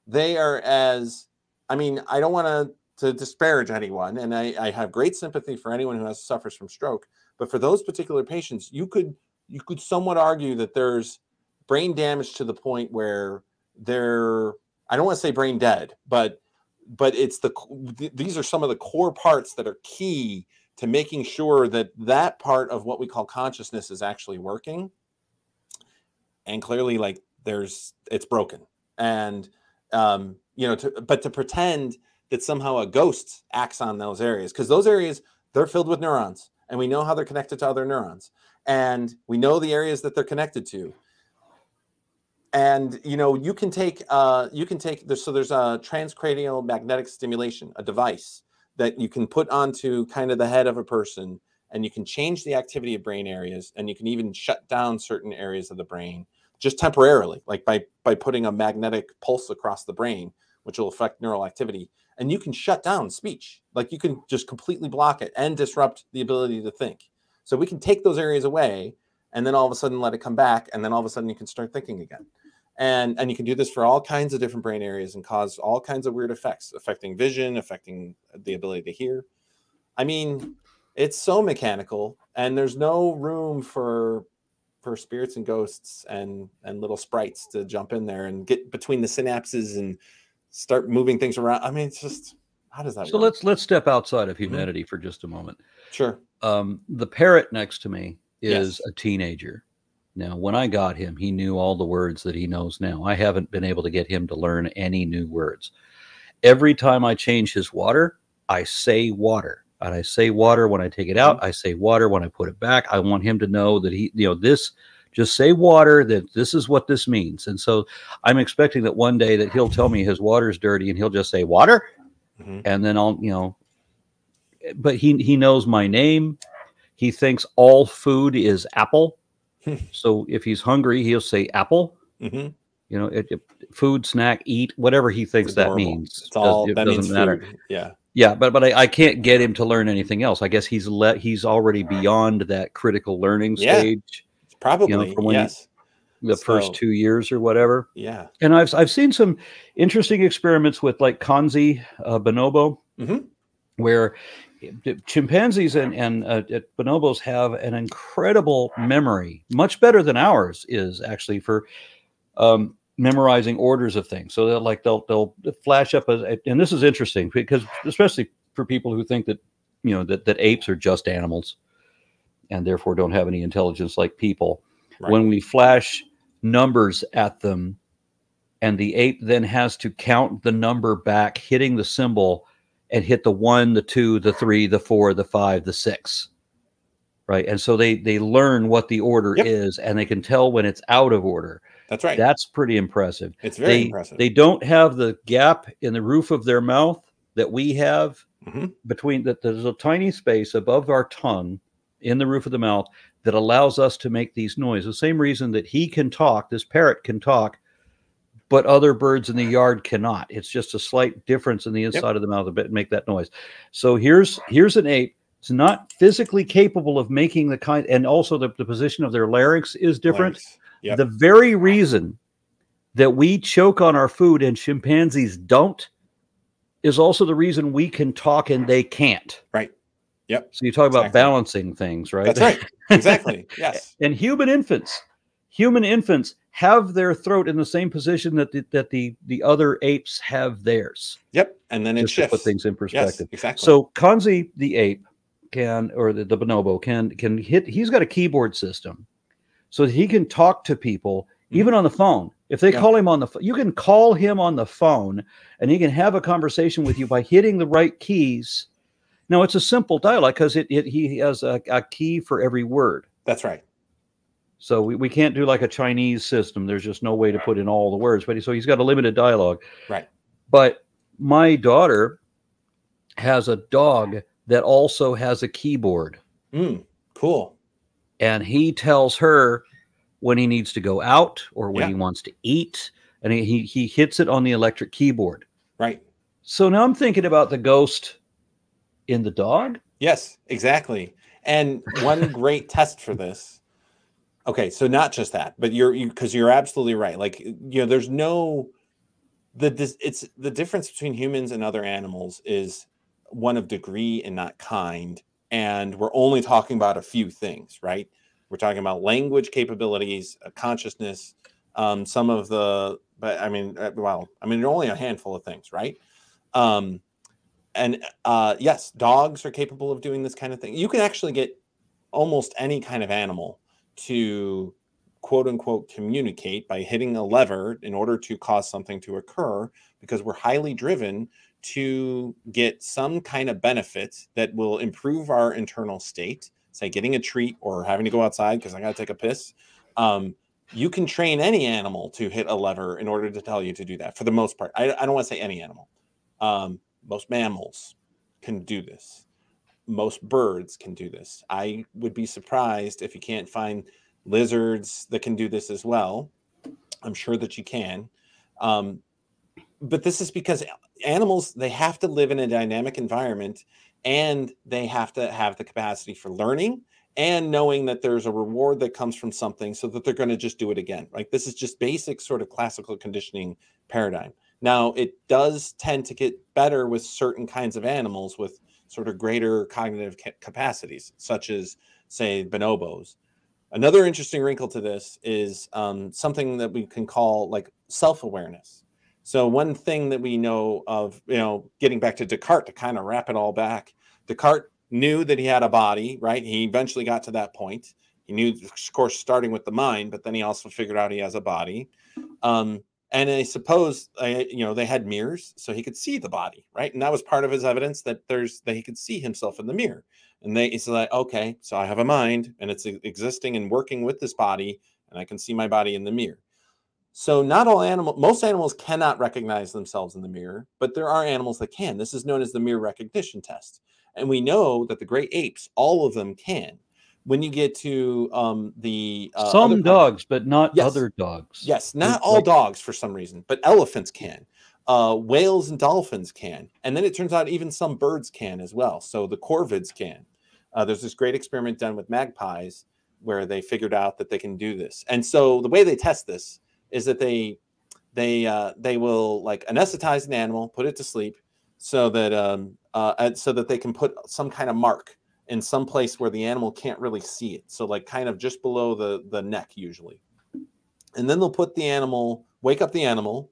they are as I mean, I don't want to to disparage anyone, and I, I have great sympathy for anyone who has suffers from stroke. But for those particular patients, you could you could somewhat argue that there's brain damage to the point where they're I don't want to say brain dead, but but it's the these are some of the core parts that are key to making sure that that part of what we call consciousness is actually working. And clearly, like there's it's broken, and um, you know, to, but to pretend that somehow a ghost acts on those areas because those areas they're filled with neurons, and we know how they're connected to other neurons, and we know the areas that they're connected to and you know you can take uh, you can take so there's a transcranial magnetic stimulation a device that you can put onto kind of the head of a person and you can change the activity of brain areas and you can even shut down certain areas of the brain just temporarily like by by putting a magnetic pulse across the brain which will affect neural activity. And you can shut down speech. Like you can just completely block it and disrupt the ability to think. So we can take those areas away and then all of a sudden let it come back and then all of a sudden you can start thinking again and and you can do this for all kinds of different brain areas and cause all kinds of weird effects affecting vision affecting the ability to hear i mean it's so mechanical and there's no room for for spirits and ghosts and and little sprites to jump in there and get between the synapses and start moving things around i mean it's just how does that so work? let's let's step outside of mm-hmm. humanity mm-hmm. for just a moment sure um, the parrot next to me is yes. a teenager now, when I got him, he knew all the words that he knows now. I haven't been able to get him to learn any new words. Every time I change his water, I say water. And I say water when I take it out. Mm-hmm. I say water when I put it back. I want him to know that he, you know, this, just say water, that this is what this means. And so I'm expecting that one day that he'll tell me his water's dirty and he'll just say water. Mm-hmm. And then I'll, you know, but he, he knows my name he thinks all food is apple. so if he's hungry, he'll say apple. hmm You know, it, it- food, snack, eat, whatever he thinks that means. It's all it that doesn't means matter. food. Yeah. Yeah, but but I, I can't get him to learn anything else. I guess he's let he's already beyond that critical learning Yeah. stage, Probably. you- yes. the first two years or whatever. Yeah. And I've I've seen some interesting experiments with like Kanzi uh, bonobo, Mhm. where chimpanzees and and uh, bonobos have an incredible memory, much better than ours is actually for um, memorizing orders of things. So they'll like they'll they'll flash up a, and this is interesting because especially for people who think that you know that that apes are just animals and therefore don't have any intelligence like people. Right. When we flash numbers at them and the ape then has to count the number back hitting the symbol and hit the one the two the three the four the five the six right and so they they learn what the order Yep. is and they can tell when it's out of order That's right. that's pretty impressive it's very they impressive. they don't have the gap in the roof of their mouth that we have Mhm. between that there's a tiny space above our tongue in the roof of the mouth that allows us to make these noises the same reason that he can talk this parrot can talk but other birds in the yard cannot it's just a slight difference in the inside of the mouth a bit and make that noise so here's here's an ape it's not physically capable of making the kind and also the, the position of their larynx is different Larynx. Yep. the very reason that we choke on our food and chimpanzees don't is also the reason we can talk and they can't. Right. Yep. So you talk about balancing things, right? That's right. Exactly. Yes. and human infants, human infants have their throat in the same position that the, that the the other apes have theirs. Yep. And then it Just to put things in perspective. yes. Exactly. So Kanzi the ape can, or the, the bonobo can can hit. He's got a keyboard system, so he can talk to people mm-hmm. even on the phone. If they Yeah. call him on the, you can call him on the phone, and he can have a conversation with you by hitting the right keys. Now it's a simple dialogue because it, it he has a, a key for every word. That's right. So we, we can't do like a Chinese system. There's just no way to put in all the words. But he, so he's got a limited dialogue. Right. But my daughter has a dog that also has a keyboard, Mm, cool. and he tells her when he needs to go out or when Yeah. he wants to eat, and he, he he hits it on the electric keyboard. Right. So now I'm thinking about the ghost in the dog. Yes, exactly. And one great test for this. Okay, so not just that, but you're you because you're absolutely right. Like you know, there's no the this it's the difference between humans and other animals is one of degree and not kind. And we're only talking about a few things, right? We're talking about language capabilities, uh, consciousness, um, some of the, but I mean, uh, well, I mean, only a handful of things, right? Um, and uh, yes, dogs are capable of doing this kind of thing. You can actually get almost any kind of animal to quote unquote communicate by hitting a lever in order to cause something to occur because we're highly driven to get some kind of benefit that will improve our internal state, say getting a treat or having to go outside because I got to take a piss. Um, you can train any animal to hit a lever in order to tell you to do that for the most part. I, I don't want to say any animal. Um, most mammals can do this. Most birds can do this. I would be surprised if you can't find lizards that can do this as well. I'm sure that you can. Um, but this is because animals they have to live in a dynamic environment and they have to have the capacity for learning and knowing that there's a reward that comes from something so that they're going to just do it again right this is just basic sort of classical conditioning paradigm now it does tend to get better with certain kinds of animals with sort of greater cognitive ca- capacities such as say bonobos another interesting wrinkle to this is um, something that we can call like self-awareness so one thing that we know of, you know, getting back to Descartes to kind of wrap it all back, Descartes knew that he had a body, right? He eventually got to that point. He knew, of course, starting with the mind, but then he also figured out he has a body. Um, and I suppose, you know, they had mirrors so he could see the body, right? And that was part of his evidence that there's that he could see himself in the mirror. And they, he's like, okay, so I have a mind and it's existing and working with this body, and I can see my body in the mirror. So not all animal most animals cannot recognize themselves in the mirror, but there are animals that can. This is known as the mirror recognition test. And we know that the great apes, all of them can. When you get to um, the uh, some dogs, but not yes. other dogs. Yes, not all like... dogs for some reason, but elephants can. Uh, whales and dolphins can. And then it turns out even some birds can as well. So the corvids can. Uh, there's this great experiment done with magpies where they figured out that they can do this. And so the way they test this is that they they uh, they will like anesthetize an animal, put it to sleep, so that um, uh, so that they can put some kind of mark in some place where the animal can't really see it. So like kind of just below the the neck usually. And then they'll put the animal, wake up the animal,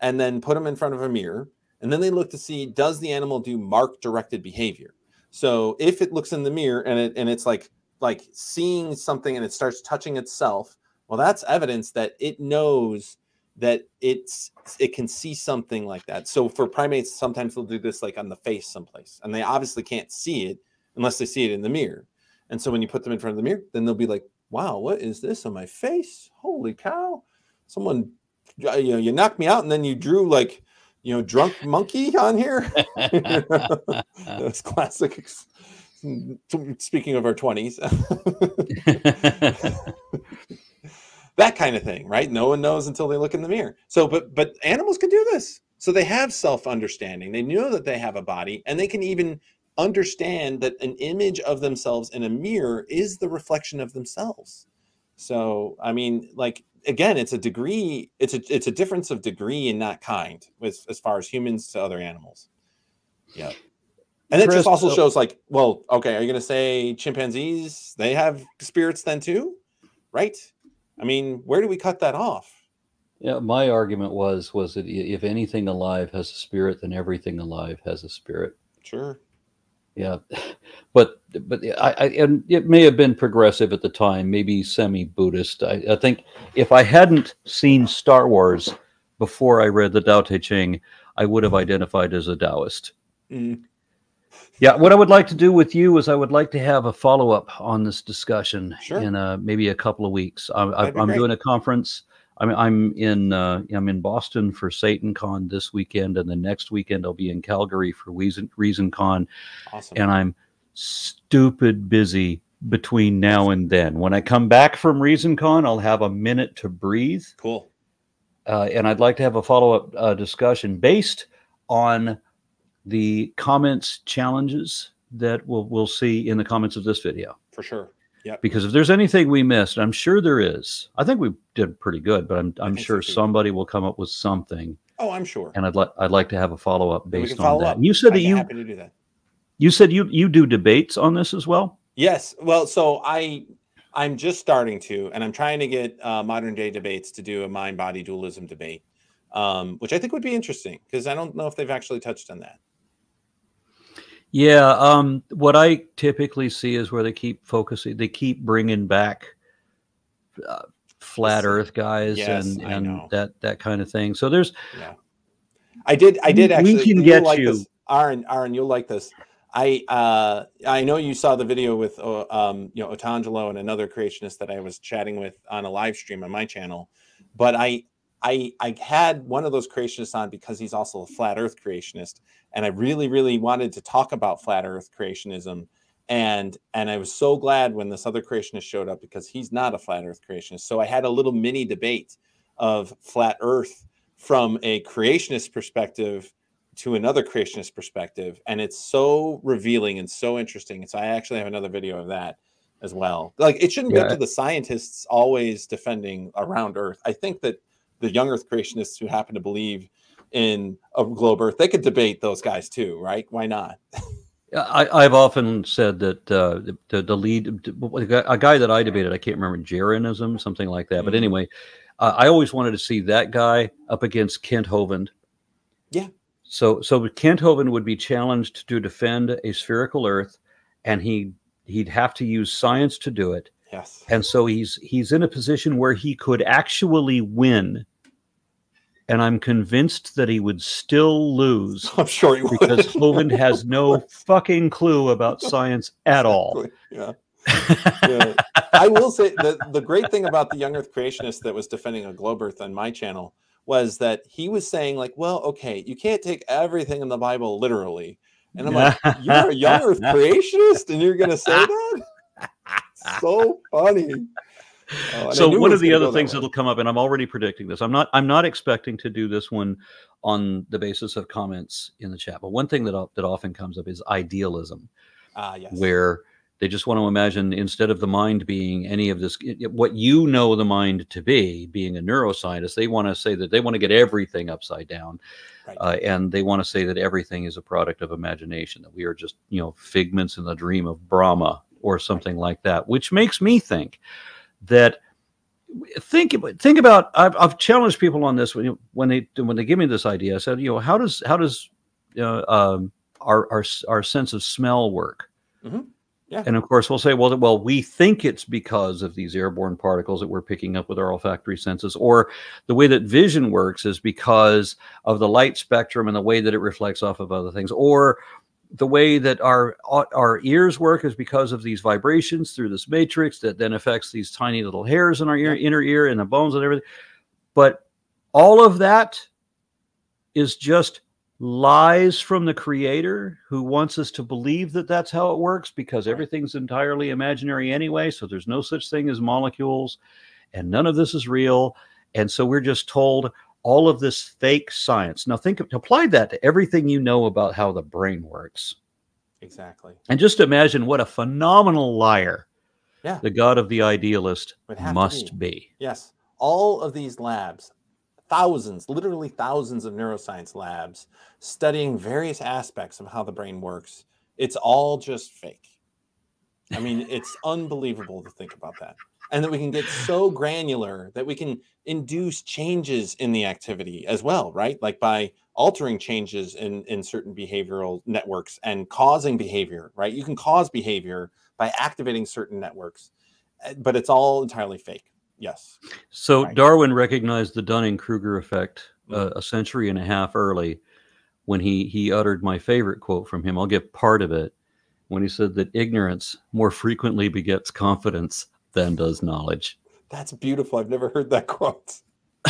and then put them in front of a mirror. And then they look to see does the animal do mark directed behavior. So if it looks in the mirror and it and it's like like seeing something and it starts touching itself, well, that's evidence that it knows that it's it can see something like that. So for primates, sometimes they'll do this like on the face someplace, and they obviously can't see it unless they see it in the mirror. And so when you put them in front of the mirror, then they'll be like, "Wow, what is this on my face? Holy cow! Someone, uh, you know, you knocked me out, and then you drew like." You know, drunk monkey on here. That's classic speaking of our 20s that kind of thing right no one knows until they look in the mirror so but but animals can do this so they have self understanding they know that they have a body and they can even understand that an image of themselves in a mirror is the reflection of themselves so i mean like again it's a degree it's a it's a difference of degree and not kind with as far as humans to other animals yeah and it just also so, shows like, well, okay, are you going to say chimpanzees? They have spirits then too, right? I mean, where do we cut that off? Yeah, my argument was was that if anything alive has a spirit, then everything alive has a spirit. Sure. Yeah, but but I, I and it may have been progressive at the time, maybe semi-Buddhist. I, I think if I hadn't seen Star Wars before I read the Tao Te Ching, I would have identified as a Taoist. Mm. Yeah, what I would like to do with you is I would like to have a follow up on this discussion sure. in uh, maybe a couple of weeks. I, am doing a conference. I'm I'm in uh, I'm in Boston for SatanCon this weekend, and the next weekend I'll be in Calgary for Reason ReasonCon. Awesome. And I'm stupid busy between now and then. When I come back from ReasonCon, I'll have a minute to breathe. Cool. Uh, and I'd like to have a follow up uh, discussion based on the comments challenges that we'll, we'll see in the comments of this video. For sure. Yeah. Because if there's anything we missed, I'm sure there is. I think we did pretty good, but I'm, I'm sure so somebody will come up with something. Oh, I'm sure. And I'd like I'd like to have a follow up based on that. Up. You said I'd that you happy to do that. You said you you do debates on this as well. Yes. Well, so I I'm just starting to, and I'm trying to get uh, modern day debates to do a mind body dualism debate, um, which I think would be interesting because I don't know if they've actually touched on that. Yeah, um, what I typically see is where they keep focusing, they keep bringing back uh, flat Earth guys yes, and and that that kind of thing. So there's, yeah, I did, I did actually. We can get like you, this. Aron. Aron, you'll like this. I uh, I know you saw the video with uh, um, you know Otangelo and another creationist that I was chatting with on a live stream on my channel, but I I I had one of those creationists on because he's also a flat Earth creationist, and I really really wanted to talk about flat Earth creationism, and and I was so glad when this other creationist showed up because he's not a flat Earth creationist. So I had a little mini debate of flat Earth from a creationist perspective to another creationist perspective, and it's so revealing and so interesting. So I actually have another video of that as well. Like it shouldn't yeah. go to the scientists always defending around Earth. I think that the young Earth creationists who happen to believe in a globe Earth, they could debate those guys too, right? Why not? I, have often said that uh, the, the lead, a guy that I debated, I can't remember, Jeranism, something like that. Mm -hmm. But mm-hmm. anyway, uh, I always wanted to see that guy up against Kent Hovind. Yeah. So, so Kent Hovind would be challenged to defend a spherical Earth, and he he'd have to use science to do it. Yes. And so he's he's in a position where he could actually win and I'm convinced that he would still lose. I'm sure he would. Because Hovind has no fucking clue about science at all. Yeah. yeah. I will say the, the great thing about the young earth creationist that was defending a globe earth on my channel was that he was saying like, well, okay, you can't take everything in the Bible literally. And I'm like, you're a young earth creationist and you're going to say that? So funny. Oh, so one of the other things that that'll come up, and I'm already predicting this. I'm not. I'm not expecting to do this one on the basis of comments in the chat. But one thing that that often comes up is idealism, uh, yes. where they just want to imagine instead of the mind being any of this, what you know the mind to be, being a neuroscientist, they want to say that they want to get everything upside down. Right. Uh, and they want to say that everything is a product of imagination, that we are just, you know, figments in the dream of Brahma or something like that, which makes me think that think think about I've, I've challenged people on this when when they when they give me this idea. I said, you know, how does how does uh, um, our, our our sense of smell work? Mm-hmm. Yeah. And of course, we'll say, well, well, we think it's because of these airborne particles that we're picking up with our olfactory senses, or the way that vision works is because of the light spectrum and the way that it reflects off of other things, or the way that our uh, our ears work is because of these vibrations through this matrix that then affects these tiny little hairs in our ear, inner ear and the bones and everything. But all of that is just lies from the creator who wants us to believe that that's how it works because everything's entirely imaginary anyway so there's no such thing as molecules and none of this is real. And so we're just told all of this fake science now think of apply that to everything you know about how the brain works exactly and just imagine what a phenomenal liar yeah. the god of the idealist must be. be yes all of these labs thousands, literally thousands of neuroscience labs studying various aspects of how the brain works. It's all just fake. I mean, it's unbelievable to think about that. And that we can get so granular that we can induce changes in the activity as well, right? Like by altering changes in, in certain behavioral networks and causing behavior, right? You can cause behavior by activating certain networks, eh, but it's all entirely fake. Yes. So right. Darwin recognized the Dunning-Kruger effect uh, a century and a half early when he he uttered my favorite quote from him. I'll give part of it when he said that ignorance more frequently begets confidence than does knowledge. That's beautiful. I've never heard that quote.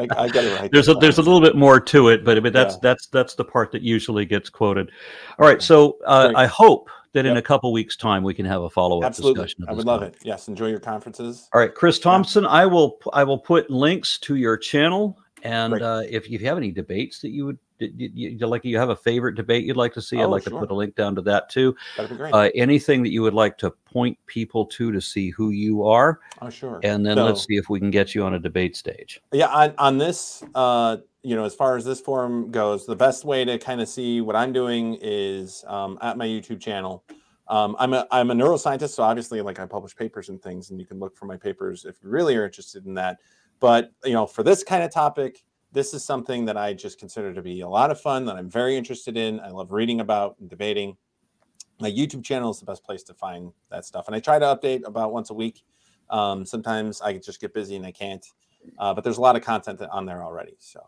I, I got it right. There's a, there's a little bit more to it, but but that's yeah. that's that's the part that usually gets quoted. All right, so uh, I hope that yep. in a couple weeks' time we can have a follow up discussion. I would love it. Yes, enjoy your conferences. All right, Chris Thompson, yeah. I will I will put links to your channel, and uh, if you have any debates that you would you, you, like you have a favorite debate you'd like to see, oh, I'd like sure. to put a link down to that too. That'd be great. Uh, anything that you would like to point people to to see who you are. Oh, sure. And then so, let's see if we can get you on a debate stage. Yeah, on, on this, uh, you know, as far as this forum goes, the best way to kind of see what I'm doing is um, at my YouTube channel. Um, I'm a I'm a neuroscientist, so obviously, like I publish papers and things, and you can look for my papers if you really are interested in that. But you know, for this kind of topic, this is something that I just consider to be a lot of fun that I'm very interested in. I love reading about and debating. My YouTube channel is the best place to find that stuff, and I try to update about once a week. Um, sometimes I just get busy and I can't, uh, but there's a lot of content on there already. So.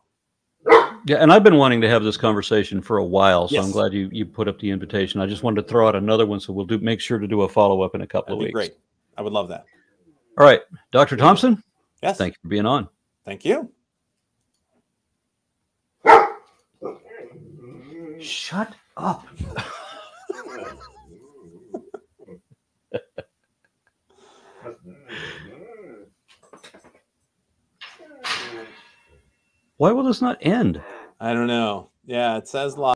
Yeah, and I've been wanting to have this conversation for a while, so yes. I'm glad you you put up the invitation. I just wanted to throw out another one, so we'll do make sure to do a follow up in a couple That'd of weeks. Great, I would love that. All right, Dr. Thompson. Yes. Thank you for being on. Thank you. Shut up. Why will this not end? I don't know. Yeah, it says live.